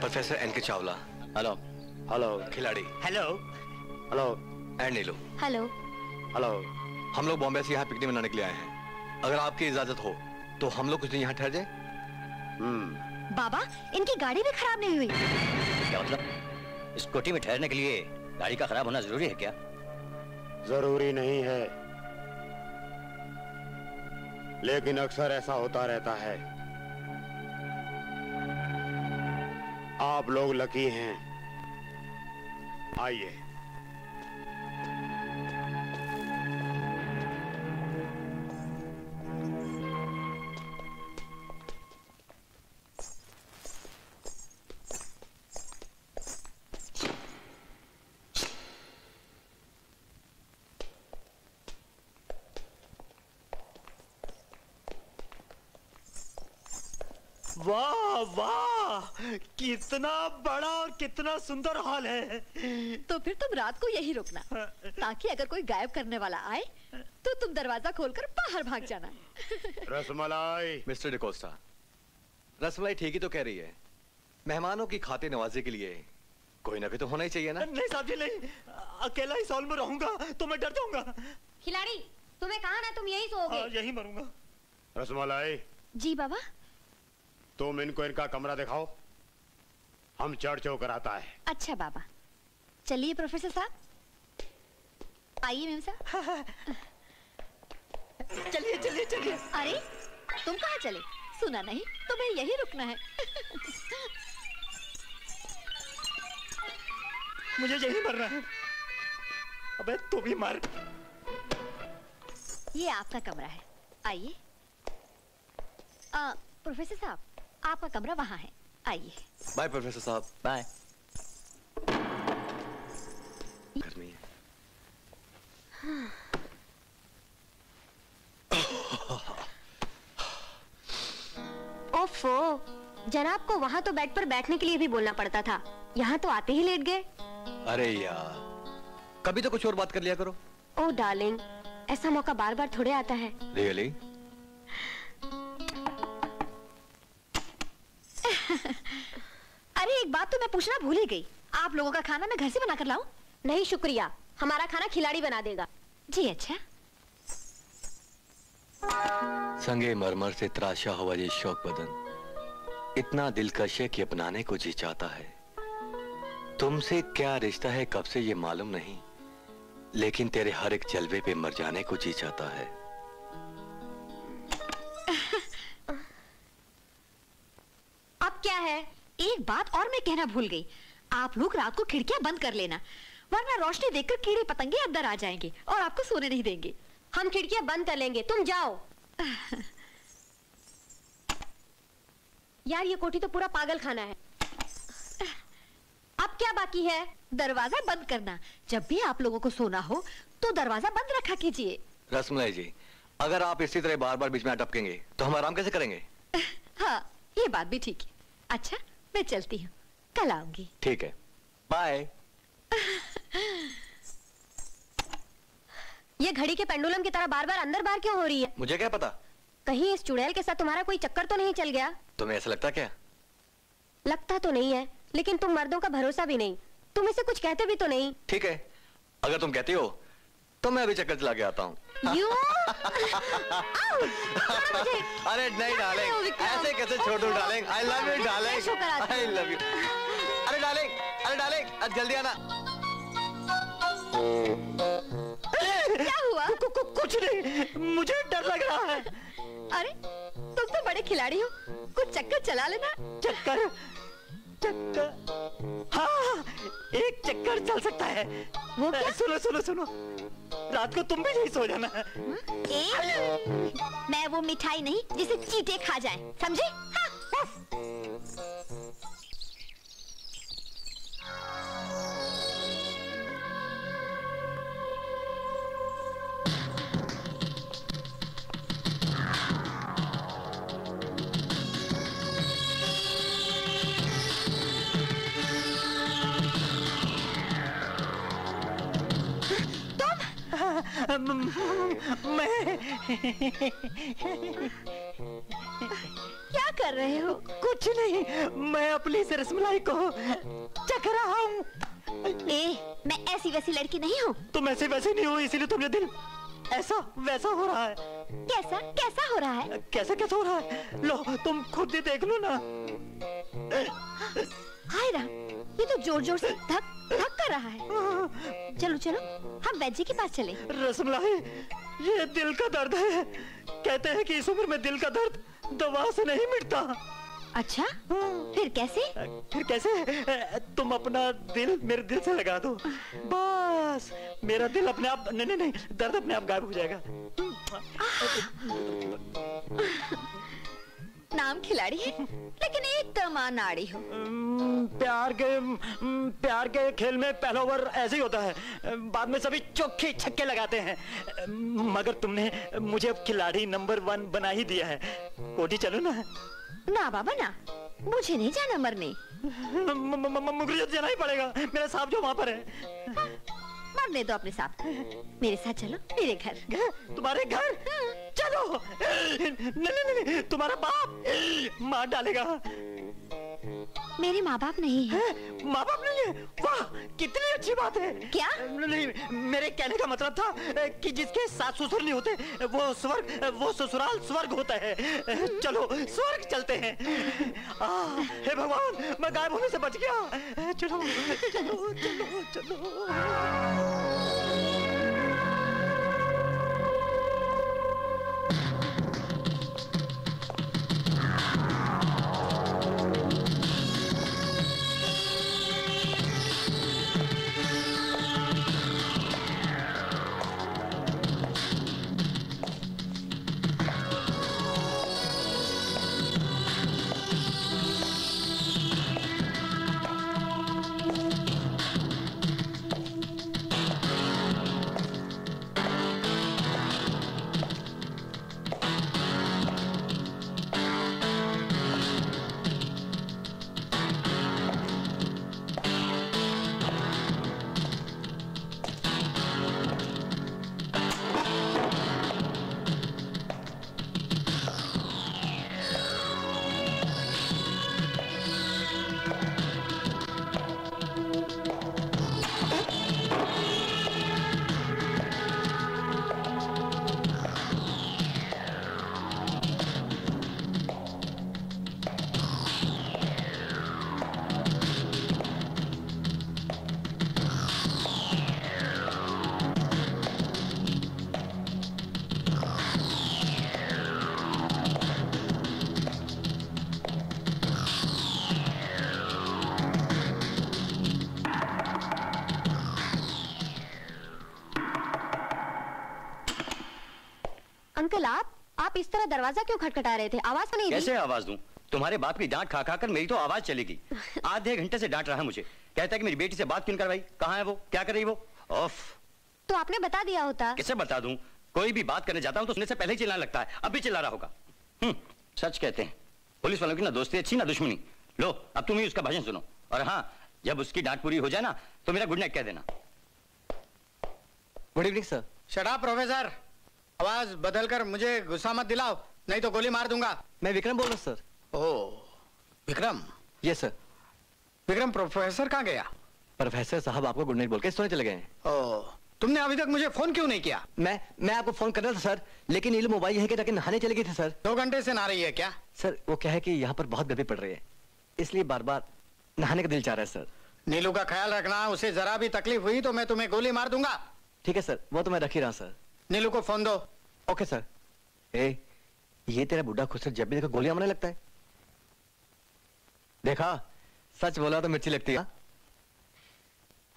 professor N K Chawla hello hello खिलाड़ी। Hello hello and Neelu hello hello हम लोग बॉम्बे से यहाँ पिकनिक मनाने के लिए आए हैं। अगर आपकी इजाज़त हो तो हम लोग कुछ दिन यहाँ ठहर जाए। बाबा इनकी गाड़ी भी खराब नहीं हुई। क्या मतलब? इस कोठी में ठहरने के लिए गाड़ी का खराब होना ज़रूरी है क्या? ज़रूरी नहीं है। लेकिन अक्सर ऐसा होता रहता है। आप लोग लकी हैं। आइए। कितना बड़ा और कितना सुंदर हॉल है। तो फिर तुम रात को यही रुकना ताकि अगर कोई गायब करने वाला आए तो तुम दरवाज़ा खोलकर बाहर भाग जाना। रसमलाई मिस्टर डिकोस्टा रसमलाई ठीक ही तो कह रही है। मेहमानों की खाते नवाजी के लिए कोई ना कोई तो होना ही चाहिए ना। नहीं साहब जी नहीं। अकेला इस हॉल में रहूँगा तो मैं डर जाऊँगा। खिलाड़ी तुम्हें कहा ना तुम यही हाँ, सोओगे यही मरूँगा। रसमलाई जी बाबा। तुम इनको इनका कमरा दिखाओ। हम चर्च होकर आता है। अच्छा बाबा। चलिए प्रोफेसर साहब। आइए मैम साहब। हाँ, हाँ, हाँ। चलिए चलिए चलिए। अरे तुम कहा चले? सुना नहीं तुम्हें यही रुकना है। मुझे यही मरना है। अबे तू भी मर। ये आपका कमरा है। आइए। प्रोफेसर साहब आपका कमरा वहाँ है। आइए बाय प्रोफेसर साहब बाय ओफो जनाब को वहाँ तो बेड पर बैठने के लिए भी बोलना पड़ता था। यहाँ तो आते ही लेट गए। अरे यार कभी तो कुछ और बात कर लिया करो। ओ डार्लिंग ऐसा मौका बार बार थोड़े आता है। रियली अरे एक बात तो मैं पूछना भूल ही गई। आप लोगों का खाना मैं घर से बना कर लाऊं? नहीं शुक्रिया। हमारा खाना खिलाड़ी बना देगा। जी अच्छा। संगे मरमर से त्राशा हुआ ये शौक बदन। इतना दिलकश है कि अपनाने को जी चाहता है। तुमसे क्या रिश्ता है कब से ये मालूम नहीं। लेकिन तेरे हर एक जलवे पे मर जाने को जी चाहता है। अब क्या है? एक बात और मैं कहना भूल गई। आप लोग रात को खिड़कियाँ बंद कर लेना वरना रोशनी देखकर कीड़े पतंगे अंदर आ जाएँगे और आपको सोने नहीं देंगे। हम खिड़कियाँ बंद कर लेंगे तुम जाओ। यार ये कोठी तो पूरा पागल खाना है। अब क्या बाकी है? दरवाज़ा बंद करना। जब भी आप लोगों को सोना हो तो दरवाज़ा बंद रखा कीजिए। रसमलाई जी अगर आप इसी तरह बार बार बीच में अटपकेंगे तो हम आराम कैसे करेंगे? हाँ ये बात भी ठीक है। अच्छा मैं चलती हूँ। कल आऊँगी। ठीक है। बाय ये घड़ी के पेंडुलम की तरह बार बार अंदर बाहर क्यों हो रही है? मुझे क्या पता? कहीं इस चुड़ैल के साथ तुम्हारा कोई चक्कर तो नहीं चल गया? तुम्हें ऐसा लगता क्या? लगता तो नहीं है लेकिन तुम मर्दों का भरोसा भी नहीं। तुम इसे कुछ कहते भी तो नहीं। ठीक है। अगर तुम कहती हो तो मैं अभी चक्कर चला के आता हूँ। अरे नहीं डालेंग। ऐसे कैसे छोड़ दूँ darling? I love you darling I love you अरे डालेंग अरे डालेंग आज जल्दी आना। क्या हुआ? कु, कु, कुछ नहीं। मुझे डर लग रहा है। अरे तुम तो बड़े खिलाड़ी हो। कुछ चक्कर चला लेना। चक्कर? चक्कर। हाँ एक चक्कर चल सकता है। वो क्या? सुनो सुनो सुनो। रात को तुम भी नहीं सो जाना। ए, मैं वो मिठाई नहीं जिसे चीटे खा जाए समझे? हाँ। मैं क्या कर रहे हो? कुछ नहीं मैं अपनी से रसमलाई को चख रहा हूँ। ए मैं ऐसी वैसी लड़की नहीं हूँ। तुम ऐसे वैसे नहीं हो इसीलिए तुम्हारा दिल ऐसा वैसा हो रहा है। कैसा कैसा हो रहा है? कैसा कैसा हो रहा है? लो तुम खुद ही देख लो ना। हाय राम ये तो ज़ोर ज़ोर से धक धक कर रहा है। चलो चलो हम वैद्य के पास चले। रसमलाई ये दिल का दर्द है। कहते हैं कि इस उम्र में दिल का दर्द दवा से नहीं मिटता। अच्छा? फिर कैसे? फिर कैसे? तुम अपना दिल मेरे दिल से लगा दो। बस मेरा दिल अपने आप नहीं नहीं नहीं दर्द अपने आप गायब हो जाएगा। नाम खिलाड़ी है लेकिन एक कमान नाड़ी हो। प्यार के प्यार के खेल में पहला ओवर ऐसे ही होता है। बाद में सभी चौके छक्के लगाते हैं। मगर तुमने मुझे अब खिलाड़ी नंबर वन बना ही दिया है। कोठी चलो ना। ना बाबा ना। मुझे नहीं जाना मरने। मुझे जाना ही पड़ेगा। मेरा साहब जो वहाँ पर है। मरने दो अपने साथ। मेरे साथ चलो मेरे घर। तुम्हारे घर? चलो। नहीं नहीं नहीं तुम्हारा बाप मार डालेगा। मेरे माँ बाप नहीं है। माँ बाप नहीं है? वाह कितनी अच्छी बात है। क्या? नहीं मेरे कहने का मतलब था कि जिसके सास ससुर नहीं होते वो स्वर्ग वो ससुराल स्वर्ग होता है। चलो स्वर्ग चलते हैं। आ, हे भगवान मैं गायब होने से बच गया। चलो चलो चलो चलो। अंकल इस तरह दरवाज़ा क्यों खटखटा रहे थे? आवाज़ तो नहीं कैसे आवाज़ दूँ? तुम्हारे बाप की डांट खा खा कर मेरी तो आवाज़ चलेगी। आधे घंटे से डांट रहा है मुझे। कहता है कि मेरी बेटी से बात क्यों करवाई? कहाँ है वो? क्या कर रही वो? ऑफ़ तो आपने बता दिया होता। कैसे बता दूँ? कोई भी बात करने जाता हूँ तो सुनने से पहले ही चिल्लाने लगता है। अब भी चिल्ला रहा होगा। हम्म, सच कहते हैं। पुलिस वालों की ना दोस्ती अच्छी ना दुश्मनी। लो अब तुम ही उसका भजन सुनो। और हाँ जब उसकी डांट पूरी हो जाए ना तो मेरा गुड नाइट कह देना। गुड इवनिंग सर शडा प्रोफेसर आवाज़ बदल कर मुझे गुस्सा मत दिलाओ नहीं तो गोली मार दूँगा। मैं विक्रम बोल रहा हूँ सर। ओ Vikram? Yes sir Vikram professor कहाँ गया? प्रोफेसर साहब आपको गुड नाइट बोल के सोने चले गए तुमने अभी तक मुझे फ़ोन क्यों नहीं किया? मैं मैं आपको फ़ोन कर रहा था सर लेकिन नीलू मोबाइल यहीं के जाके नहाने चले गई थी सर। दो घंटे से नहा रही है क्या? सर वो क्या है कि यहाँ पर बहुत गर्मी पड़ रही है इसलिए बार बार नहाने का दिल चाह रहा है सर। नीलू का ख्याल रखना उसे जरा भी तकलीफ़ हुई तो मैं तुम्हें गोली मार दूँगा। ठीक है सर वो तो मैं रख ही रहा सर। नीलू को फ़ोन दो। Okay sir. ए ये तेरा बुढ़ा खुसर जब भी देखो गोलियाँ मारने लगता है। देखा? सच बोला तो मिर्ची लगती है।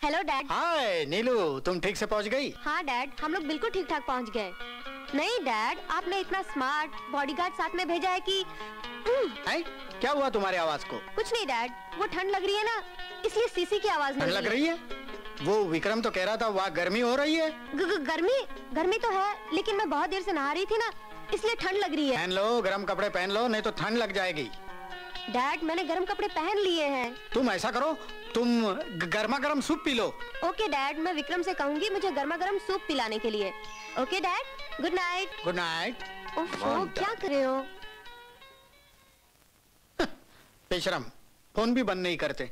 हेलो डैड हाय नीलू तुम ठीक से पहुँच गई? हाँ डैड हम लोग बिल्कुल ठीक ठाक पहुँच गए। नहीं डैड आपने इतना स्मार्ट बॉडीगार्ड साथ में भेजा है कि है? क्या हुआ तुम्हारी आवाज़ को? कुछ नहीं डैड वो ठंड लग रही है ना इसलिए सीसी की आवाज़ ठंड लग रही है? वो विक्रम तो कह रहा था वहाँ गर्मी हो रही है। ग- ग- गर्मी? गर्मी तो है लेकिन मैं बहुत देर से नहा रही थी ना इसलिए ठंड लग रही है। पहन लो गर्म कपड़े पहन लो नहीं तो ठंड लग जाएगी। डैड मैंने गर्म कपड़े पहन लिए हैं। तुम ऐसा करो तुम गर्मा गर्म सूप पी लो। ओके डैड मैं विक्रम से कहूँगी मुझे गर्मा गर्म सूप पिलाने के लिए। Okay dad good night. Good night. ओफो क्या कर रहे हो? बेशरम फ़ोन भी बंद नहीं करते।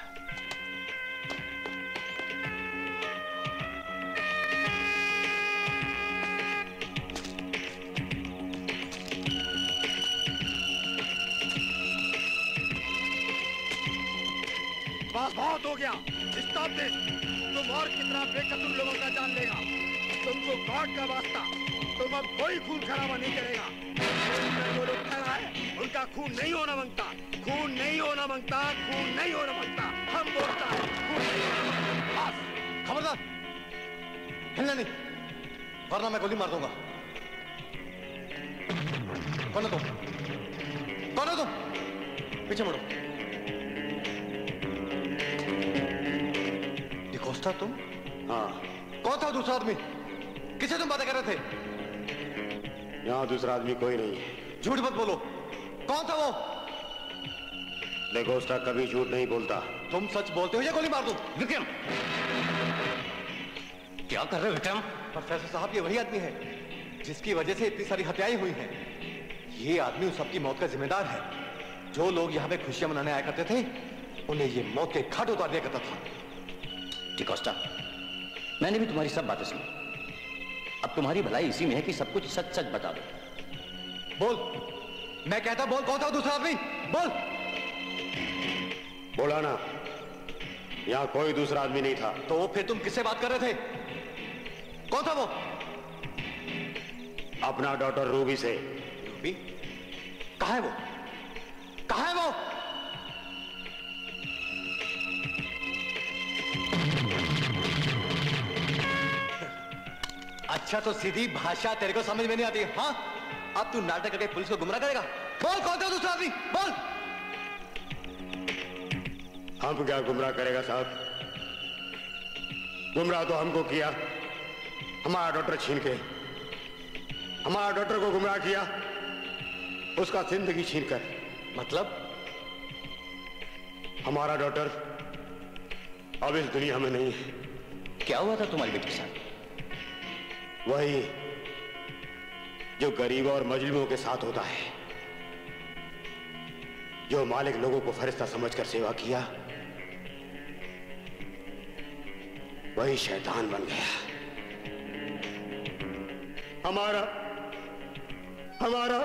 सच बोलते हो या गोली मार दो? विक्रम! क्या कर रहे हो विक्रम? प्रोफेसर साहब ये वही आदमी है जिसकी वजह से इतनी सारी हत्याएँ हुई हैं। ये आदमी उस सबकी मौत का जिम्मेदार है। जो लोग यहाँ पे खुशियाँ मनाने आया करते थे उन्हें ये मौत के घाट उतार दिया करता था। डिकोस्टा मैंने भी तुम्हारी सब बातें सुनी। अब तुम्हारी भलाई इसी में है कि सब कुछ सच सच बता दो। बोल। मैं कहता बोल कौन था दूसरा आदमी? बोल। बोला ना यहाँ कोई दूसरा आदमी नहीं था। तो फिर तुम किससे बात कर रहे थे? कौन था वो? अपना डॉटर रूबी से। रूबी? कहा है वो? कहा है वो? अच्छा तो सीधी भाषा तेरे को समझ में नहीं आती हाँ? अब तू नाटक करके पुलिस को गुमराह करेगा। बोल कौन था दूसरा आदमी? बोल! हम क्या गुमराह करेगा साहब? गुमराह तो हमको किया। हमारा डॉक्टर छीन के। हमारा डॉक्टर को गुमराह किया। उसका ज़िंदगी छीन कर। मतलब? हमारा डॉक्टर अब इस दुनिया में नहीं है। क्या हुआ था तुम्हारी बेटी के साथ? वही जो गरीबों और मजलूमों के साथ होता है। जो मालिक लोगों को फरिश्ता समझकर सेवा किया। वही शैतान बन गया। हमारा हमारा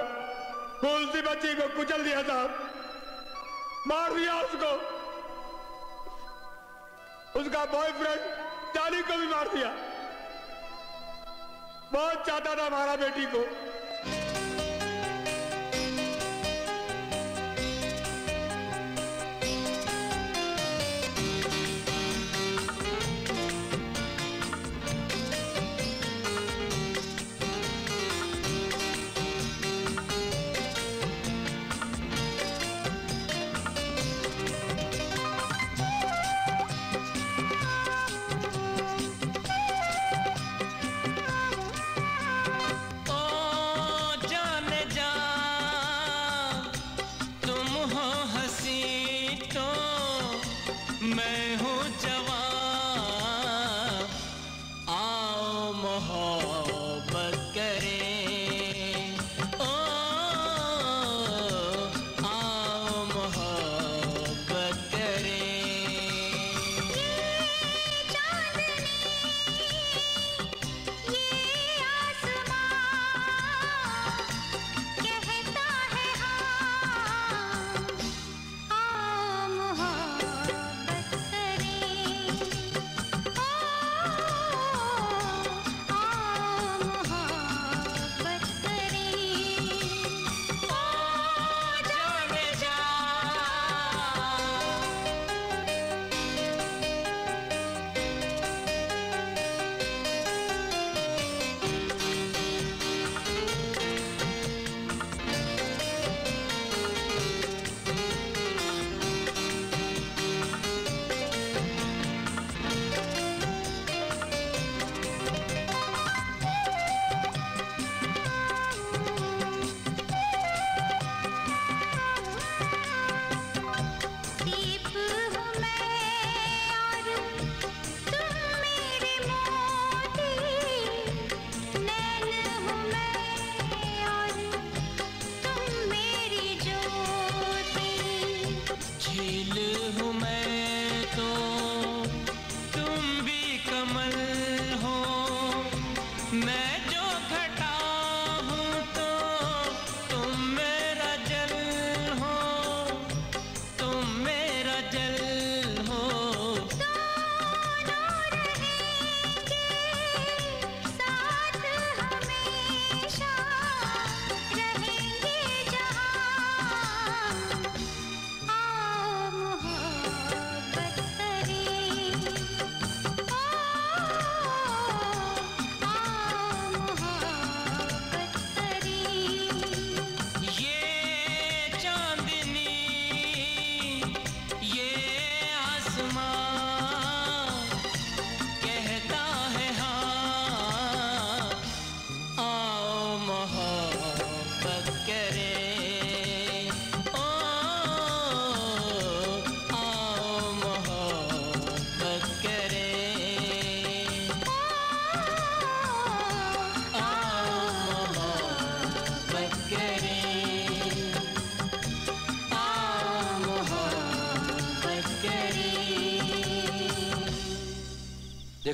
फूल सी बच्ची को कुचल दिया साहब मार दिया उसको। उसका बॉयफ्रेंड जानी को भी मार दिया। बहुत चाहता था हमारा बेटी को।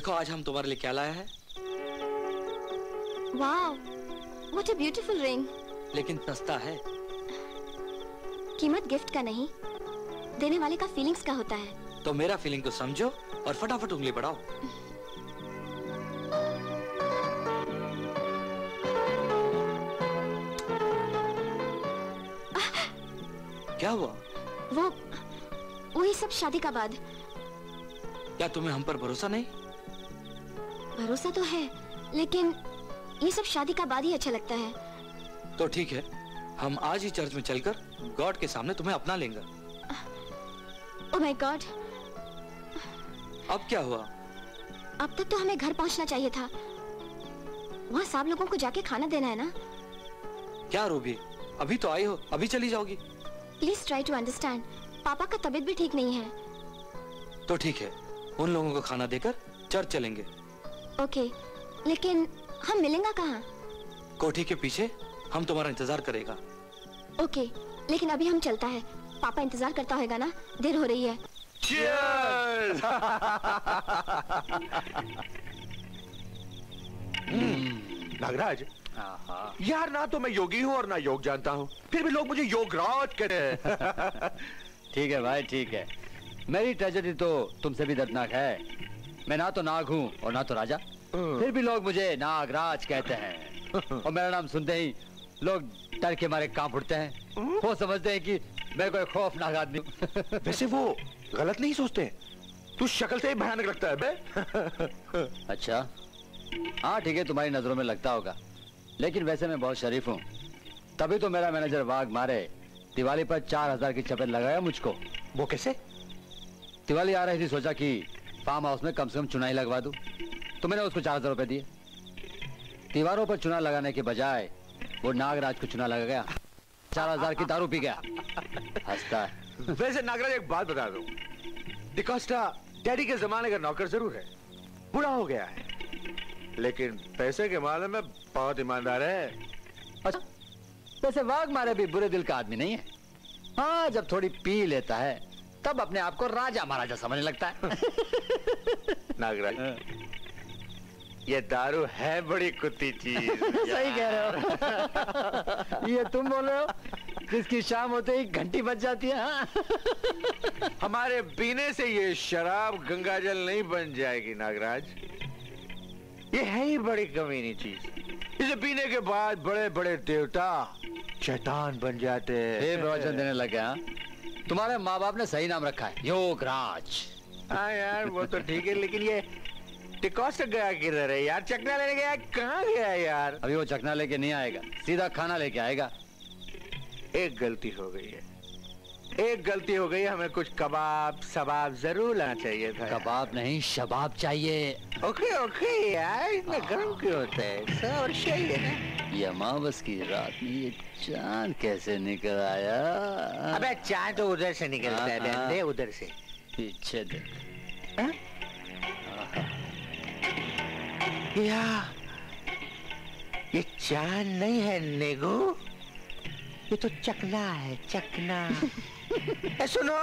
देखो आज हम तुम्हारे लिए क्या लाया है? Wow what a beautiful ring लेकिन सस्ता है। कीमत गिफ्ट का नहीं देने वाले का फीलिंग्स का होता है। तो मेरा फीलिंग को समझो और फटाफट उंगली बढ़ाओ। क्या हुआ? वो वो ये सब शादी का बाद। क्या तुम्हें हम पर भरोसा नहीं? भरोसा तो है लेकिन ये सब शादी का बाद ही अच्छा लगता है। तो ठीक है हम आज ही चर्च में चलकर गॉड के सामने तुम्हें अपना लेंगे। ओ माय गॉड अब क्या हुआ? अब तक तो हमें घर पहुँचना चाहिए था। वहाँ सब लोगों को जाके खाना देना है ना? क्या रूबी? अभी तो आई हो अभी चली जाओगी। प्लीज़ ट्राई टू अंडरस्टैंड पापा का तबीयत भी ठीक नहीं है। तो ठीक है उन लोगों को खाना देकर चर्च चलेंगे। ओके लेकिन हम मिलेंगे कहाँ? कोठी के पीछे हम तुम्हारा इंतज़ार करेगा। ओके लेकिन अभी हम चलता है। पापा इंतज़ार करता होगा ना? देर हो रही है। नागराज। यार ना तो मैं योगी हूँ और ना योग जानता हूँ। फिर भी लोग मुझे योगराज कहते हैं। ठीक है भाई ठीक है। मेरी ट्रेजेडी तो तुमसे भी दर्दनाक है। मैं ना तो नाग हूँ और ना तो राजा। फिर भी लोग मुझे नागराज कहते हैं। और मेरा नाम सुनते ही लोग डर के मारे काँप उठते हैं। वो समझते हैं कि मैं कोई खौफनाक आदमी हूँ। वैसे वो गलत नहीं सोचते। तू शक्ल से ही भयानक लगता है बे। अच्छा। हाँ ठीक है तुम्हारी नज़रों में लगता होगा। लेकिन वैसे मैं बहुत शरीफ हूँ। तभी तो मेरा मैनेजर वाघ मारे दिवाली पर चार हज़ार की चपेट लगाया मुझको। वो कैसे? दिवाली आ रही थी सोचा कि फार्म हाउस में कम से कम चुनाई लगवा दूँ। तो मैंने उसको चार हज़ार रुपए दिए। दीवारों पर चुना लगाने के बजाय वो नागराज को चुना लगा गया। चार हज़ार की दारू पी गया। हंसता है। वैसे नागराज एक बात बता दूँ। डिकोस्टा डैडी के जमाने का नौकर ज़रूर है। बुरा हो गया है। लेकिन पैसे के मामले में बहुत ईमानदार है। अच्छा वैसे वाघ मारे भी बुरे दिल का आदमी नहीं है। हाँ जब थोड़ी पी लेता है तब अपने आप को राजा महाराजा समझने लगता है। नागराज ये दारू है बड़ी कुत्ती चीज़। सही कह रहे हो। ये तुम बोल रहे हो? जिसकी शाम होते ही घंटी बज जाती है हाँ? हमारे पीने से ये शराब गंगाजल नहीं बन जाएगी नागराज। ये है ही बड़ी कमीनी चीज़। इसे पीने के बाद बड़े बड़े देवता शैतान बन जाते हैं। प्रवचन देने लगे हाँ? तुम्हारे माँ बाप ने सही नाम रखा है। योगराज। हाँ यार वो तो ठीक है लेकिन ये टिकॉस्ट गया किधर है? यार चकना लेने गया कहाँ गया यार? अभी वो चकना लेके नहीं आएगा सीधा खाना लेके आएगा। एक गलती हो गई है। एक गलती हो गई हमें कुछ कबाब सबाब ज़रूर लाना चाहिए था। कबाब नहीं शबाब चाहिए। ओके ओके यार इतना गर्म क्यों होता है? सब है ना। ये अमावस की रात में ये चाँद कैसे निकल आया? अबे चाँद तो उधर से निकलता है हाँ, उधर से। पीछे देख या ये चाँद नहीं है नेगो? ये तो चकना है चकना। ए, सुनो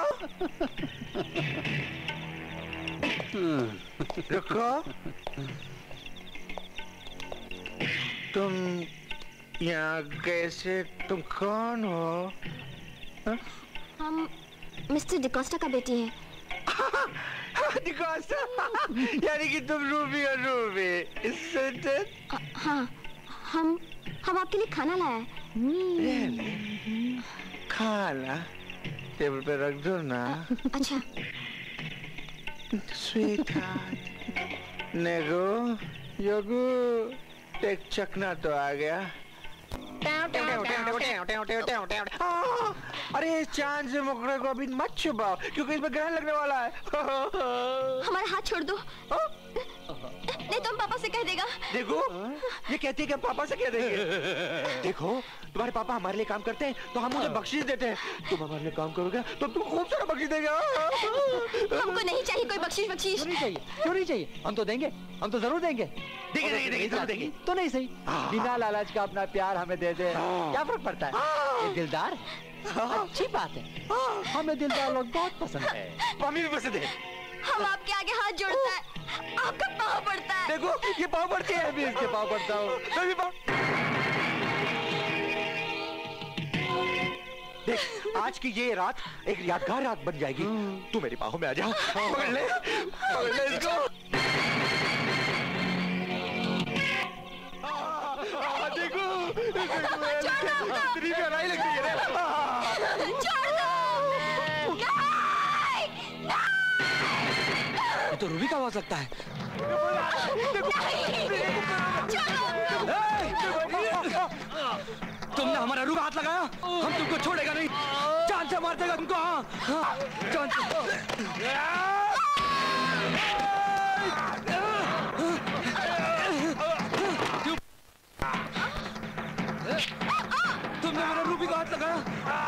रुको तुम यहाँ कैसे तुम कौन हो हम मिस्टर डिकोस्टा का बेटी हैं डिकोस्टा यानी कि तुम रूबी और रूबी हाँ हम हम आपके लिए खाना लाया है खाना टेबल पे रख दो ना। अच्छा। स्वीट हार्ट नेगो योगू एक चकना तो आ गया। हाँ, अरे चाँद से मुकरे को अभी मत छुपाओ क्योंकि इसमें ग्रहण लगने वाला है। हमारा हाथ छोड़ दो। नहीं तुम पापा से कह देगा। देखो ये कहती है कि हम पापा से कह देंगे। देखो तुम्हारे पापा हमारे लिए काम करते हैं तो हम उन्हें बख्शीश देते हैं। तुम हमारे लिए काम करोगे तो तुम खूब सारा बख्शीश देंगे। हमको नहीं चाहिए कोई बख्शीश बख्शीश। नहीं चाहिए? क्यों नहीं चाहिए? हम तो देंगे हम तो ज़रूर देंगे। देंगे, देंगे, देंगे। तो नहीं सही। बिना लालच का अपना प्यार हमें दे दे। क्या फ़र्क पड़ता है? ये दिलदार अच्छी बात है। हमें दिलदार लोग बहुत पसंद है। मम्मी भी पसंद है। हम आपके आगे हाथ जोड़ता है। आपका पाँव पड़ता है। देखो ये पाँव पड़ती है। मैं इसके पाँव पड़ता हूँ। मैं भी पाँव देख आज की ये रात एक यादगार रात बन जाएगी। तू मेरी बाहों में आ जा। पकड़ ले। पकड़ ले इसको। देखो। इतनी प्यारी लग रही है तो रूबी का आवाज़ लगता है। तुमने हमारा रूबा हाथ लगाया। हम तुमको छोड़ेगा नहीं। जान से मार देगा तुमको हाँ। हाँ, जान से। तुमने मेरा रूबी हाथ लगाया।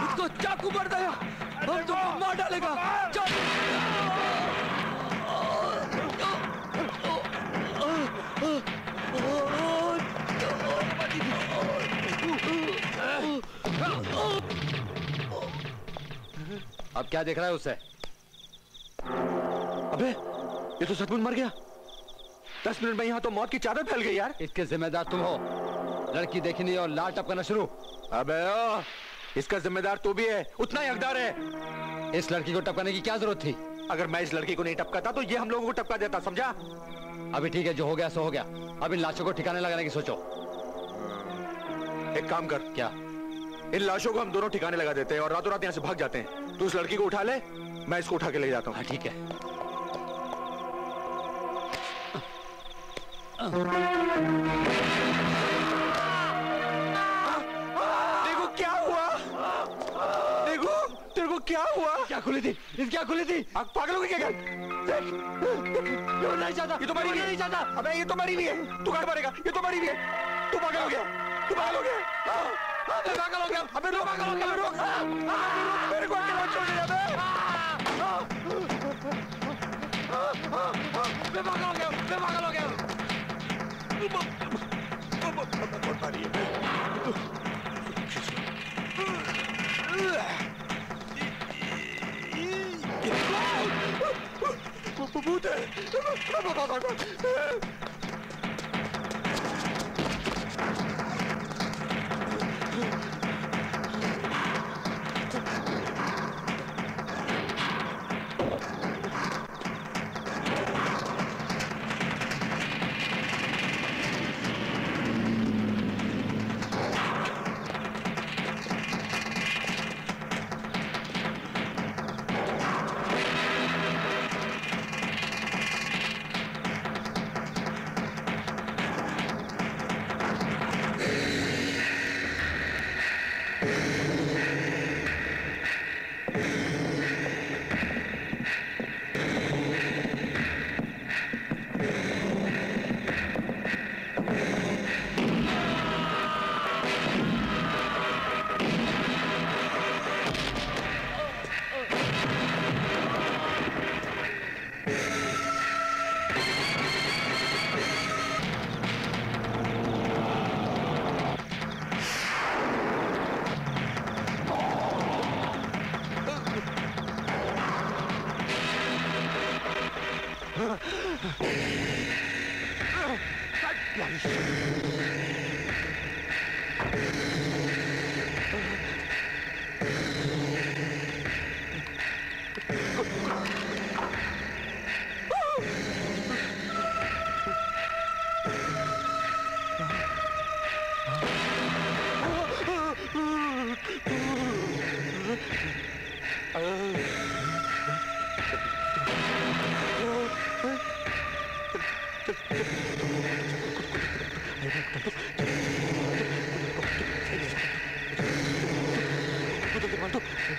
उसको चाकू मार दिया हम तुमको मार डालेगा। अब क्या देख रहा है उससे अबे ये तो सचमुच मर गया। दस मिनट में यहाँ तो मौत की चादर फैल गई यार। इसके जिम्मेदार तुम हो। लड़की देखनी और लाल टपकाना शुरू। अबे ओ, इसका जिम्मेदार तू भी है। उतना ही हकदार है। इस लड़की को टपकाने की क्या ज़रूरत थी? अगर मैं इस लड़की को नहीं टपकाता तो ये हम लोगों को टपका देता समझा? अभी ठीक है जो हो गया सो हो गया। अब इन लाशों को ठिकाने लगाने की सोचो। एक काम कर। क्या? इन लाशों को हम दोनों ठिकाने लगा देते हैं और रातों रात यहाँ से भाग जाते हैं। तू उस लड़की को उठा ले मैं इसको उठा के ले जाता हूँ। ठीक है। तेरे को क्या हुआ क्या खुली थी इस क्या खुली थी आग पागल हो गई क्या देख क्यों नहीं चाहता ये तो मरी नहीं चाहता अबे ये तो मरी हुई है तू कहाँ मरेगा ये तो मरी हुई है तू पागल हो गया तू पागल हो गया हाँ, हाँ, तू पागल हो गया अबे रुक पागल हो गया हाँ, हाँ, मेरे को अकेला छोड़ दे अबे हाँ, हाँ, हाँ, हाँ, मैं पागल हो गया मैं पागल हो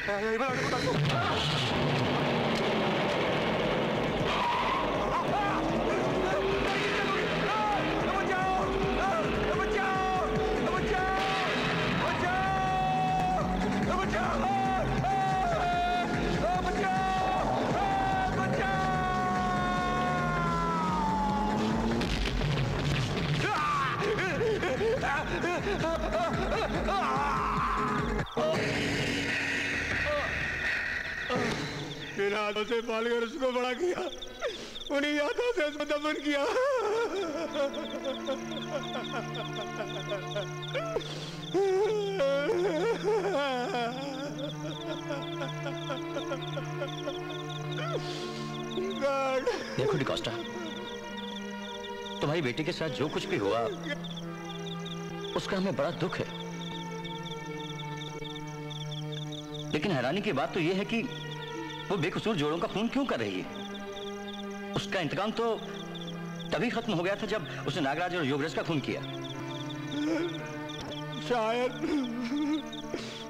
गया बहुत भारी है भूत है इन हाथों से पालकर उसको बड़ा किया। उन्हीं हाथों से उसको दफन किया। देखो डिकोस्टा तुम्हारी बेटी के साथ जो कुछ भी हुआ, उसका हमें बड़ा दुख है। लेकिन हैरानी की बात तो यह है कि वो बेकसूर जोड़ों का खून क्यों कर रही है? उसका इंतकाम तो तभी खत्म हो गया था जब उसने नागराज और योगराज का खून किया। शायद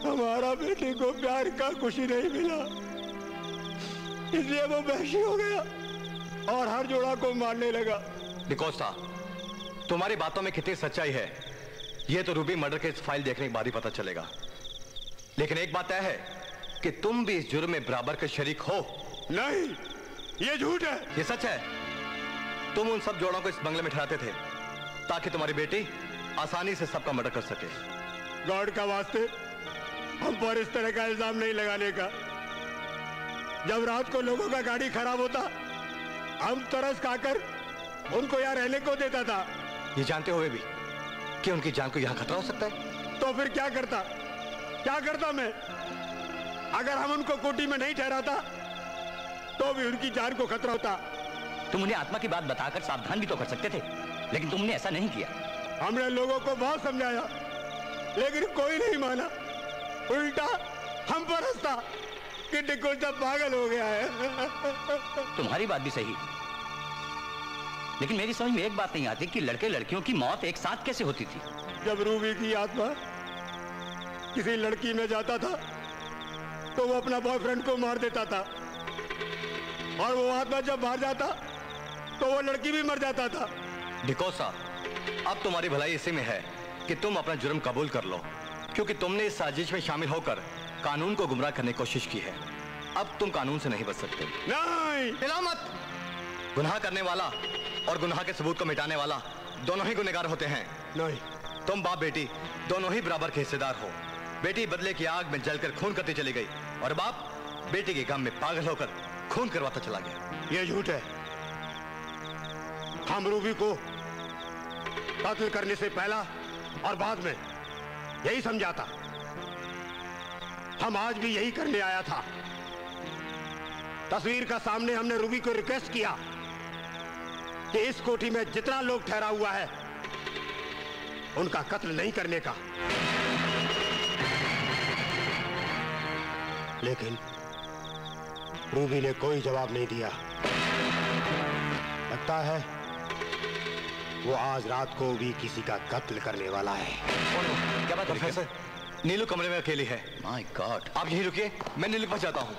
हमारा बेटे को प्यार का खुशी नहीं मिला। इसलिए वो वहशी हो गया और हर जोड़ा को मारने लगा। डिकोस्टा तुम्हारी बातों में कितनी सच्चाई है ये तो रूबी मर्डर केस फ़ाइल देखने के बाद ही पता चलेगा। लेकिन एक बात तय है कि तुम भी इस जुर्म में बराबर के शरीक हो। नहीं ये झूठ है। ये सच है। तुम उन सब जोड़ों को इस बंगले में ठहराते थे ताकि तुम्हारी बेटी आसानी से सबका मर्डर कर सके। गॉड का वास्ते हम पर इस तरह का इल्ज़ाम नहीं लगाने का। जब रात को लोगों का गाड़ी खराब होता हम तरस खाकर उनको यहाँ रहने को देता था। ये जानते हुए भी कि उनकी जान को यहाँ खतरा हो सकता है। तो फिर क्या करता? क्या करता मैं? अगर हम उनको कोटी में नहीं ठहराता तो भी उनकी जान को खतरा होता। तुम उन्हें आत्मा की बात बताकर सावधान भी तो कर सकते थे लेकिन तुमने ऐसा नहीं किया। हमने लोगों को बहुत समझाया लेकिन कोई नहीं माना। उल्टा हम पर हंसता कि टिकुलता पागल हो गया है। तुम्हारी बात भी सही। लेकिन मेरी समझ में एक बात नहीं आती कि लड़के लड़कियों की मौत एक साथ कैसे होती थी? जब रूबी की आत्मा किसी लड़की में जाता था तो वो अपना बॉयफ्रेंड को मार देता था। और वो आत्मा जब मार जाता तो वो लड़की भी मर जाता था। डिकोसा अब तुम्हारी भलाई इसी में है कि तुम अपना जुर्म कबूल कर लो क्योंकि तुमने इस साजिश में शामिल होकर कानून को गुमराह करने की कोशिश की है। अब तुम कानून से नहीं बच सकते। नहीं! मत! गुनाह करने वाला और गुनाह के सबूत को मिटाने वाला दोनों ही गुनेगार होते हैं। नहीं। तुम बाप बेटी दोनों ही बराबर के हिस्सेदार हो। बेटी बदले की आग में जलकर खून करती चली गई और बाप बेटी के गम में पागल होकर खून करवाता चला गया। ये झूठ है। हम रूबी को कत्ल करने से पहला और बाद में यही समझाता। हम आज भी यही करने आया था। तस्वीर का सामने हमने रूबी को रिक्वेस्ट किया कि इस कोठी में जितना लोग ठहरा हुआ है, उनका कत्ल नहीं करने का। लेकिन रूबी ने कोई जवाब नहीं दिया। लगता है वो आज रात को भी किसी का कत्ल करने वाला है। क्या बात प्रोफेसर नीलू कमरे में अकेली है। माय गॉड आप यहीं रुकिए मैं नीलू के पास जाता हूँ।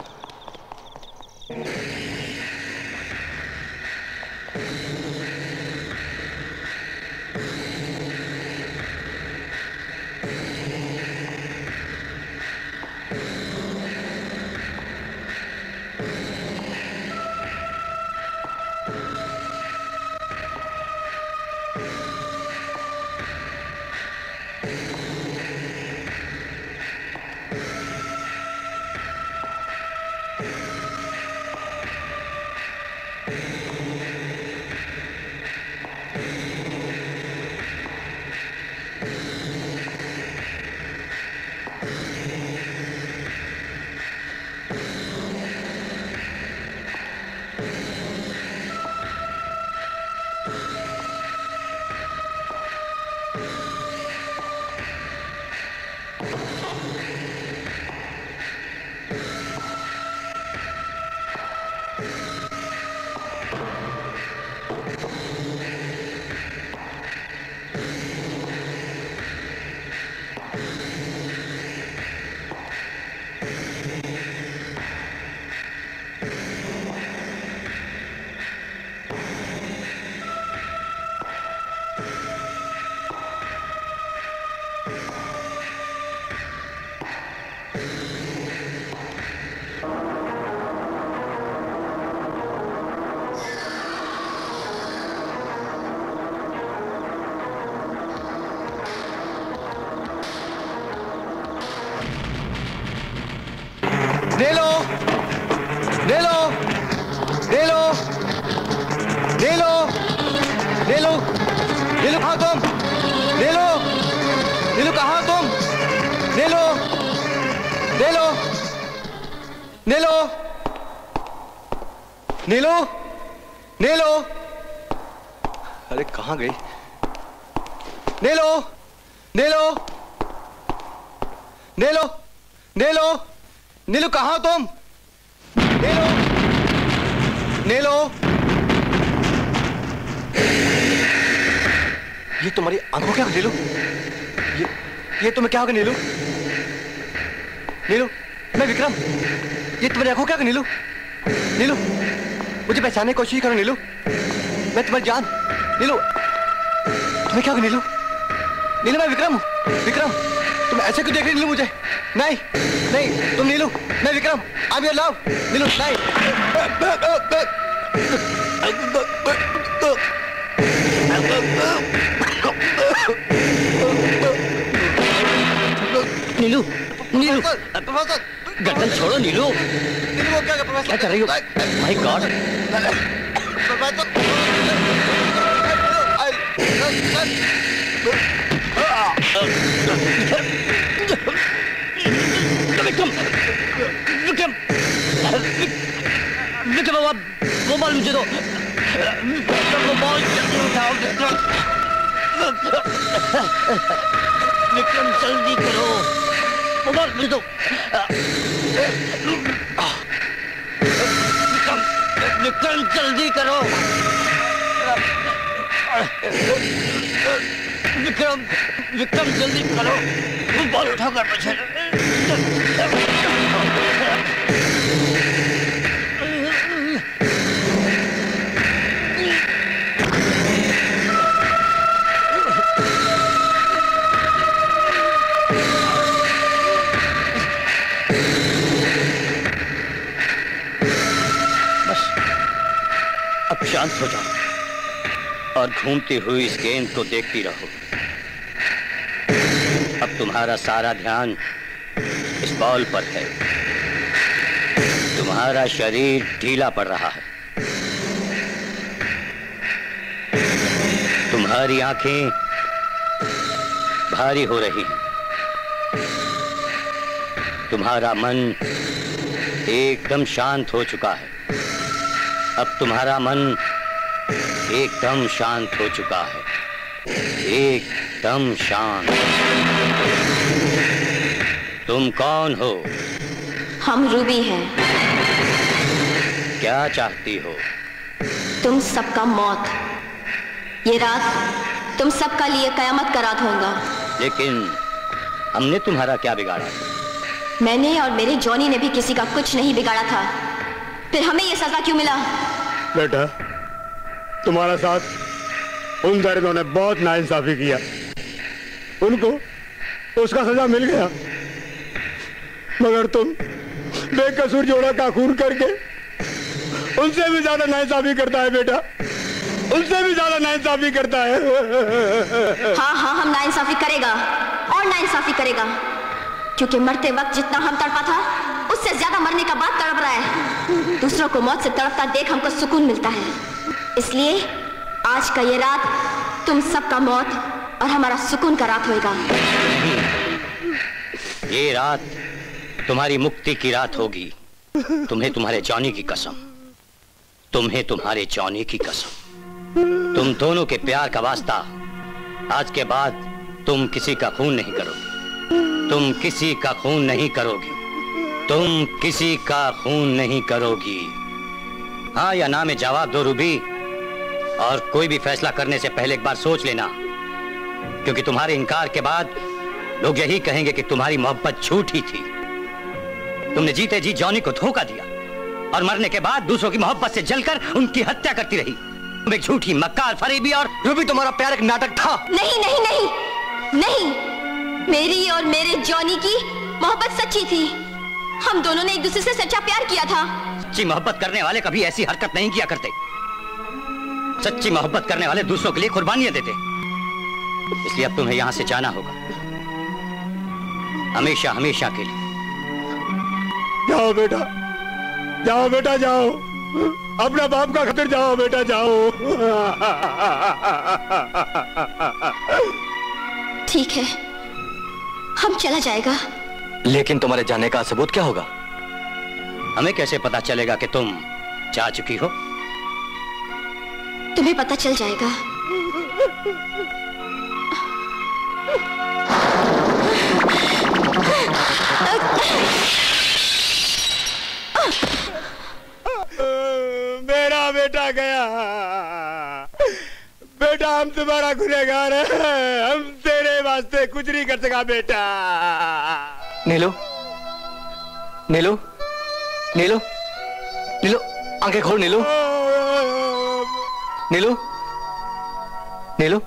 नीलो खाओ तुम? ले नीलो लो कहा तुम? ले लो। ले लो। नीलो लो। नीलो ले। लो अरे, कहाँ गई? ले नीलो हो गया नीलू? नीलू, मैं विक्रम। ये तुम्हारी आँखों क्या नीलू? नीलू, मुझे पहचानने की कोशिश करो, नीलू। मैं तुम्हारी जान, नीलू। तुम्हें क्या नीलू? नीलू, मैं विक्रम विक्रम। तुम ऐसे क्यों देख रही नीलू, मुझे? नहीं नहीं, तुम नीलू, मैं Vikram. I am your love Neelu, नहीं। नीलू नीलू। गर्दन छोड़ो नीलू। क्या कर रही हो? माय गॉड विक्रम विक्रम विक्रम वो वो बॉल मुझे दो। वो बॉल जल्दी उठाओ विक्रम विक्रम जल्दी करो। दो विक्रम विक्रम जल्दी करो। विक्रम विक्रम जल्दी करो। वो बॉल उठाकर शांत हो जाओ। और घूमती हुई इस गेंद को देखती रहो। अब तुम्हारा सारा ध्यान इस बॉल पर है। तुम्हारा शरीर ढीला पड़ रहा है। तुम्हारी आँखें भारी हो रही हैं। तुम्हारा मन एकदम शांत हो चुका है। अब तुम्हारा मन एकदम शांत हो चुका है। एकदम शांत। तुम कौन हो? हम रूबी हैं। क्या चाहती हो? तुम सबका मौत। ये रात तुम सबका लिए कयामत का रात होगा। लेकिन हमने तुम्हारा क्या बिगाड़ा? मैंने और मेरे जॉनी ने भी किसी का कुछ नहीं बिगाड़ा था। फिर हमें ये सजा क्यों मिला? बेटा तुम्हारा साथ उन दर्दों ने बहुत नाइंसाफी किया। उनको उसका सजा मिल गया। मगर तुम बेकसूर जोड़ा का खून करके उनसे भी ज़्यादा नाइंसाफी करता है बेटा। उनसे भी ज़्यादा नाइंसाफी करता है। हाँ हाँ हम नाइंसाफी करेगा और नाइंसाफी करेगा। क्योंकि मरते वक्त जितना हम तड़पा था, उससे ज़्यादा मरने का बाद तड़प रहा है। दूसरों को मौत से तड़पता देख हमको सुकून मिलता है। इसलिए आज का ये रात तुम सबका मौत और हमारा सुकून का रात होगा ये रात तुम्हारी मुक्ति की रात होगी। तुम्हें तुम्हारे जॉनी की कसम। तुम्हें तुम्हारे जॉनी की कसम। तुम दोनों के प्यार का वास्ता आज के बाद तुम किसी का खून नहीं करोगे। तुम किसी का खून नहीं करोगी। तुम किसी का खून नहीं करोगी। हाँ या ना में जवाब दो रूबी। और कोई भी फैसला करने से पहले एक बार सोच लेना। क्योंकि तुम्हारे इनकार के बाद लोग यही कहेंगे कि तुम्हारी मोहब्बत झूठी थी। तुमने जीते जी जॉनी को धोखा दिया और मरने के बाद दूसरों की मोहब्बत से जलकर उनकी हत्या करती रही। तुम एक झूठी मक्कार फरेबी और रूबी तुम्हारा प्यार एक नाटक था। नहीं नहीं नहीं नहीं। मेरी और मेरे जॉनी की मोहब्बत सच्ची थी। हम दोनों ने एक दूसरे से सच्चा प्यार किया था। सच्ची मोहब्बत करने वाले कभी ऐसी हरकत नहीं किया करते। सच्ची मोहब्बत करने वाले दूसरों के लिए कुर्बानियाँ देते। इसलिए अब तुम्हें यहाँ से जाना होगा। हमेशा हमेशा के लिए। जाओ बेटा। जाओ बेटा जाओ। अपना बाप का खातिर जाओ बेटा जाओ। ठीक है। हम चला जाएगा। लेकिन तुम्हारे जाने का सबूत क्या होगा? हमें कैसे पता चलेगा कि तुम जा चुकी हो? तुम्हें पता चल जाएगा। मेरा बेटा गया। बेटा हम तुम्हारा गुनेगार है। हम तेरे वास्ते कुछ नहीं कर सका बेटा। नीलू नीलू नीलू नीलू आँखें खोल Neelu. Neelu? Neelu?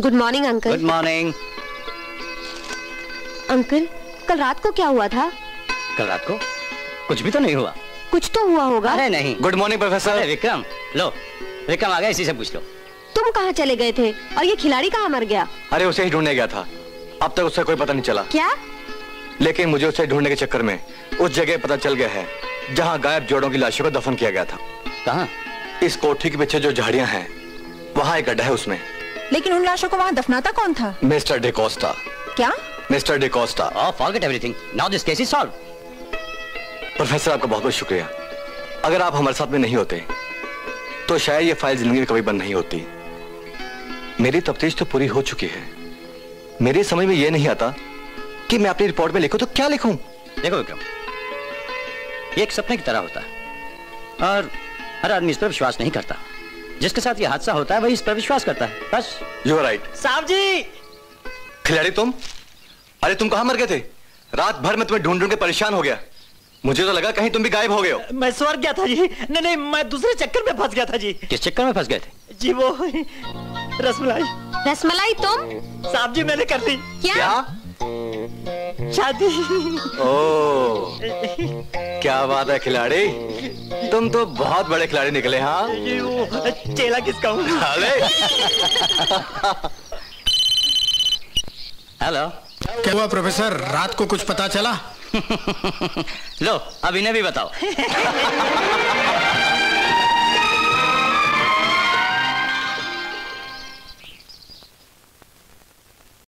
Good morning uncle good morning uncle कल रात को क्या हुआ था? कल रात को? कुछ भी तो नहीं हुआ। कुछ तो हुआ होगा। अरे नहीं। गुड मॉर्निंग प्रोफेसर विक्रम लो विक्रम आ गया इसी से पूछ लो। तुम कहाँ चले गए थे? और ये खिलाड़ी कहाँ मर गया? अरे उसे ही ढूँढने गया था। अब तक उसका कोई पता नहीं चला। क्या? लेकिन मुझे उसे ढूँढने के चक्कर में उस जगह पता चल गया है जहाँ गायब जोड़ों की लाशों को दफन किया गया था। कहाँ? इस कोठी के पीछे जो झाड़ियाँ हैं वहाँ एक गड्ढा है उसमें। लेकिन उन लाशों को वहाँ दफनाता कौन था? मिस्टर डिकोस्टा क्या? Mister D'Costa forget everything. Now this case is solved. Professor आपका बहुत बहुत शुक्रिया। अगर आप हमारे साथ में नहीं होते तो शायद ये फ़ाइल ज़िंदगी में कभी बंद नहीं होती। मेरी तफ्तीश तो पूरी हो चुकी है। मेरी समझ में यह नहीं आता कि मैं अपनी रिपोर्ट में लिखूं तो क्या लिखूं? देखो विक्रम ये एक सपने की तरह होता है और हर आदमी इस पर विश्वास नहीं करता। जिसके साथ ये हादसा होता है वही इस पर विश्वास करता है। बस। यू आर राइट साहब जी! खिलाड़ी तुम? अरे तुम कहाँ मर गए थे? रात भर में तुम्हें ढूंढ ढूंढ के परेशान हो गया। मुझे तो लगा कहीं तुम भी गायब हो गए हो। मैं स्वर्ग गया था जी। नहीं नहीं मैं दूसरे चक्कर में फंस गया था जी। किस चक्कर में फंस गए थे? जी वो रसमलाई। रसमलाई तुम? साहब जी मैंने कर दी। क्या, शादी। ओ क्या बात है खिलाड़ी। तुम तो बहुत बड़े खिलाड़ी निकले हाँ? ये वो चेला किसका हूँ अरे। हेलो। क्या हुआ प्रोफेसर? रात को कुछ पता चला? लो अब इन्हें भी बताओ।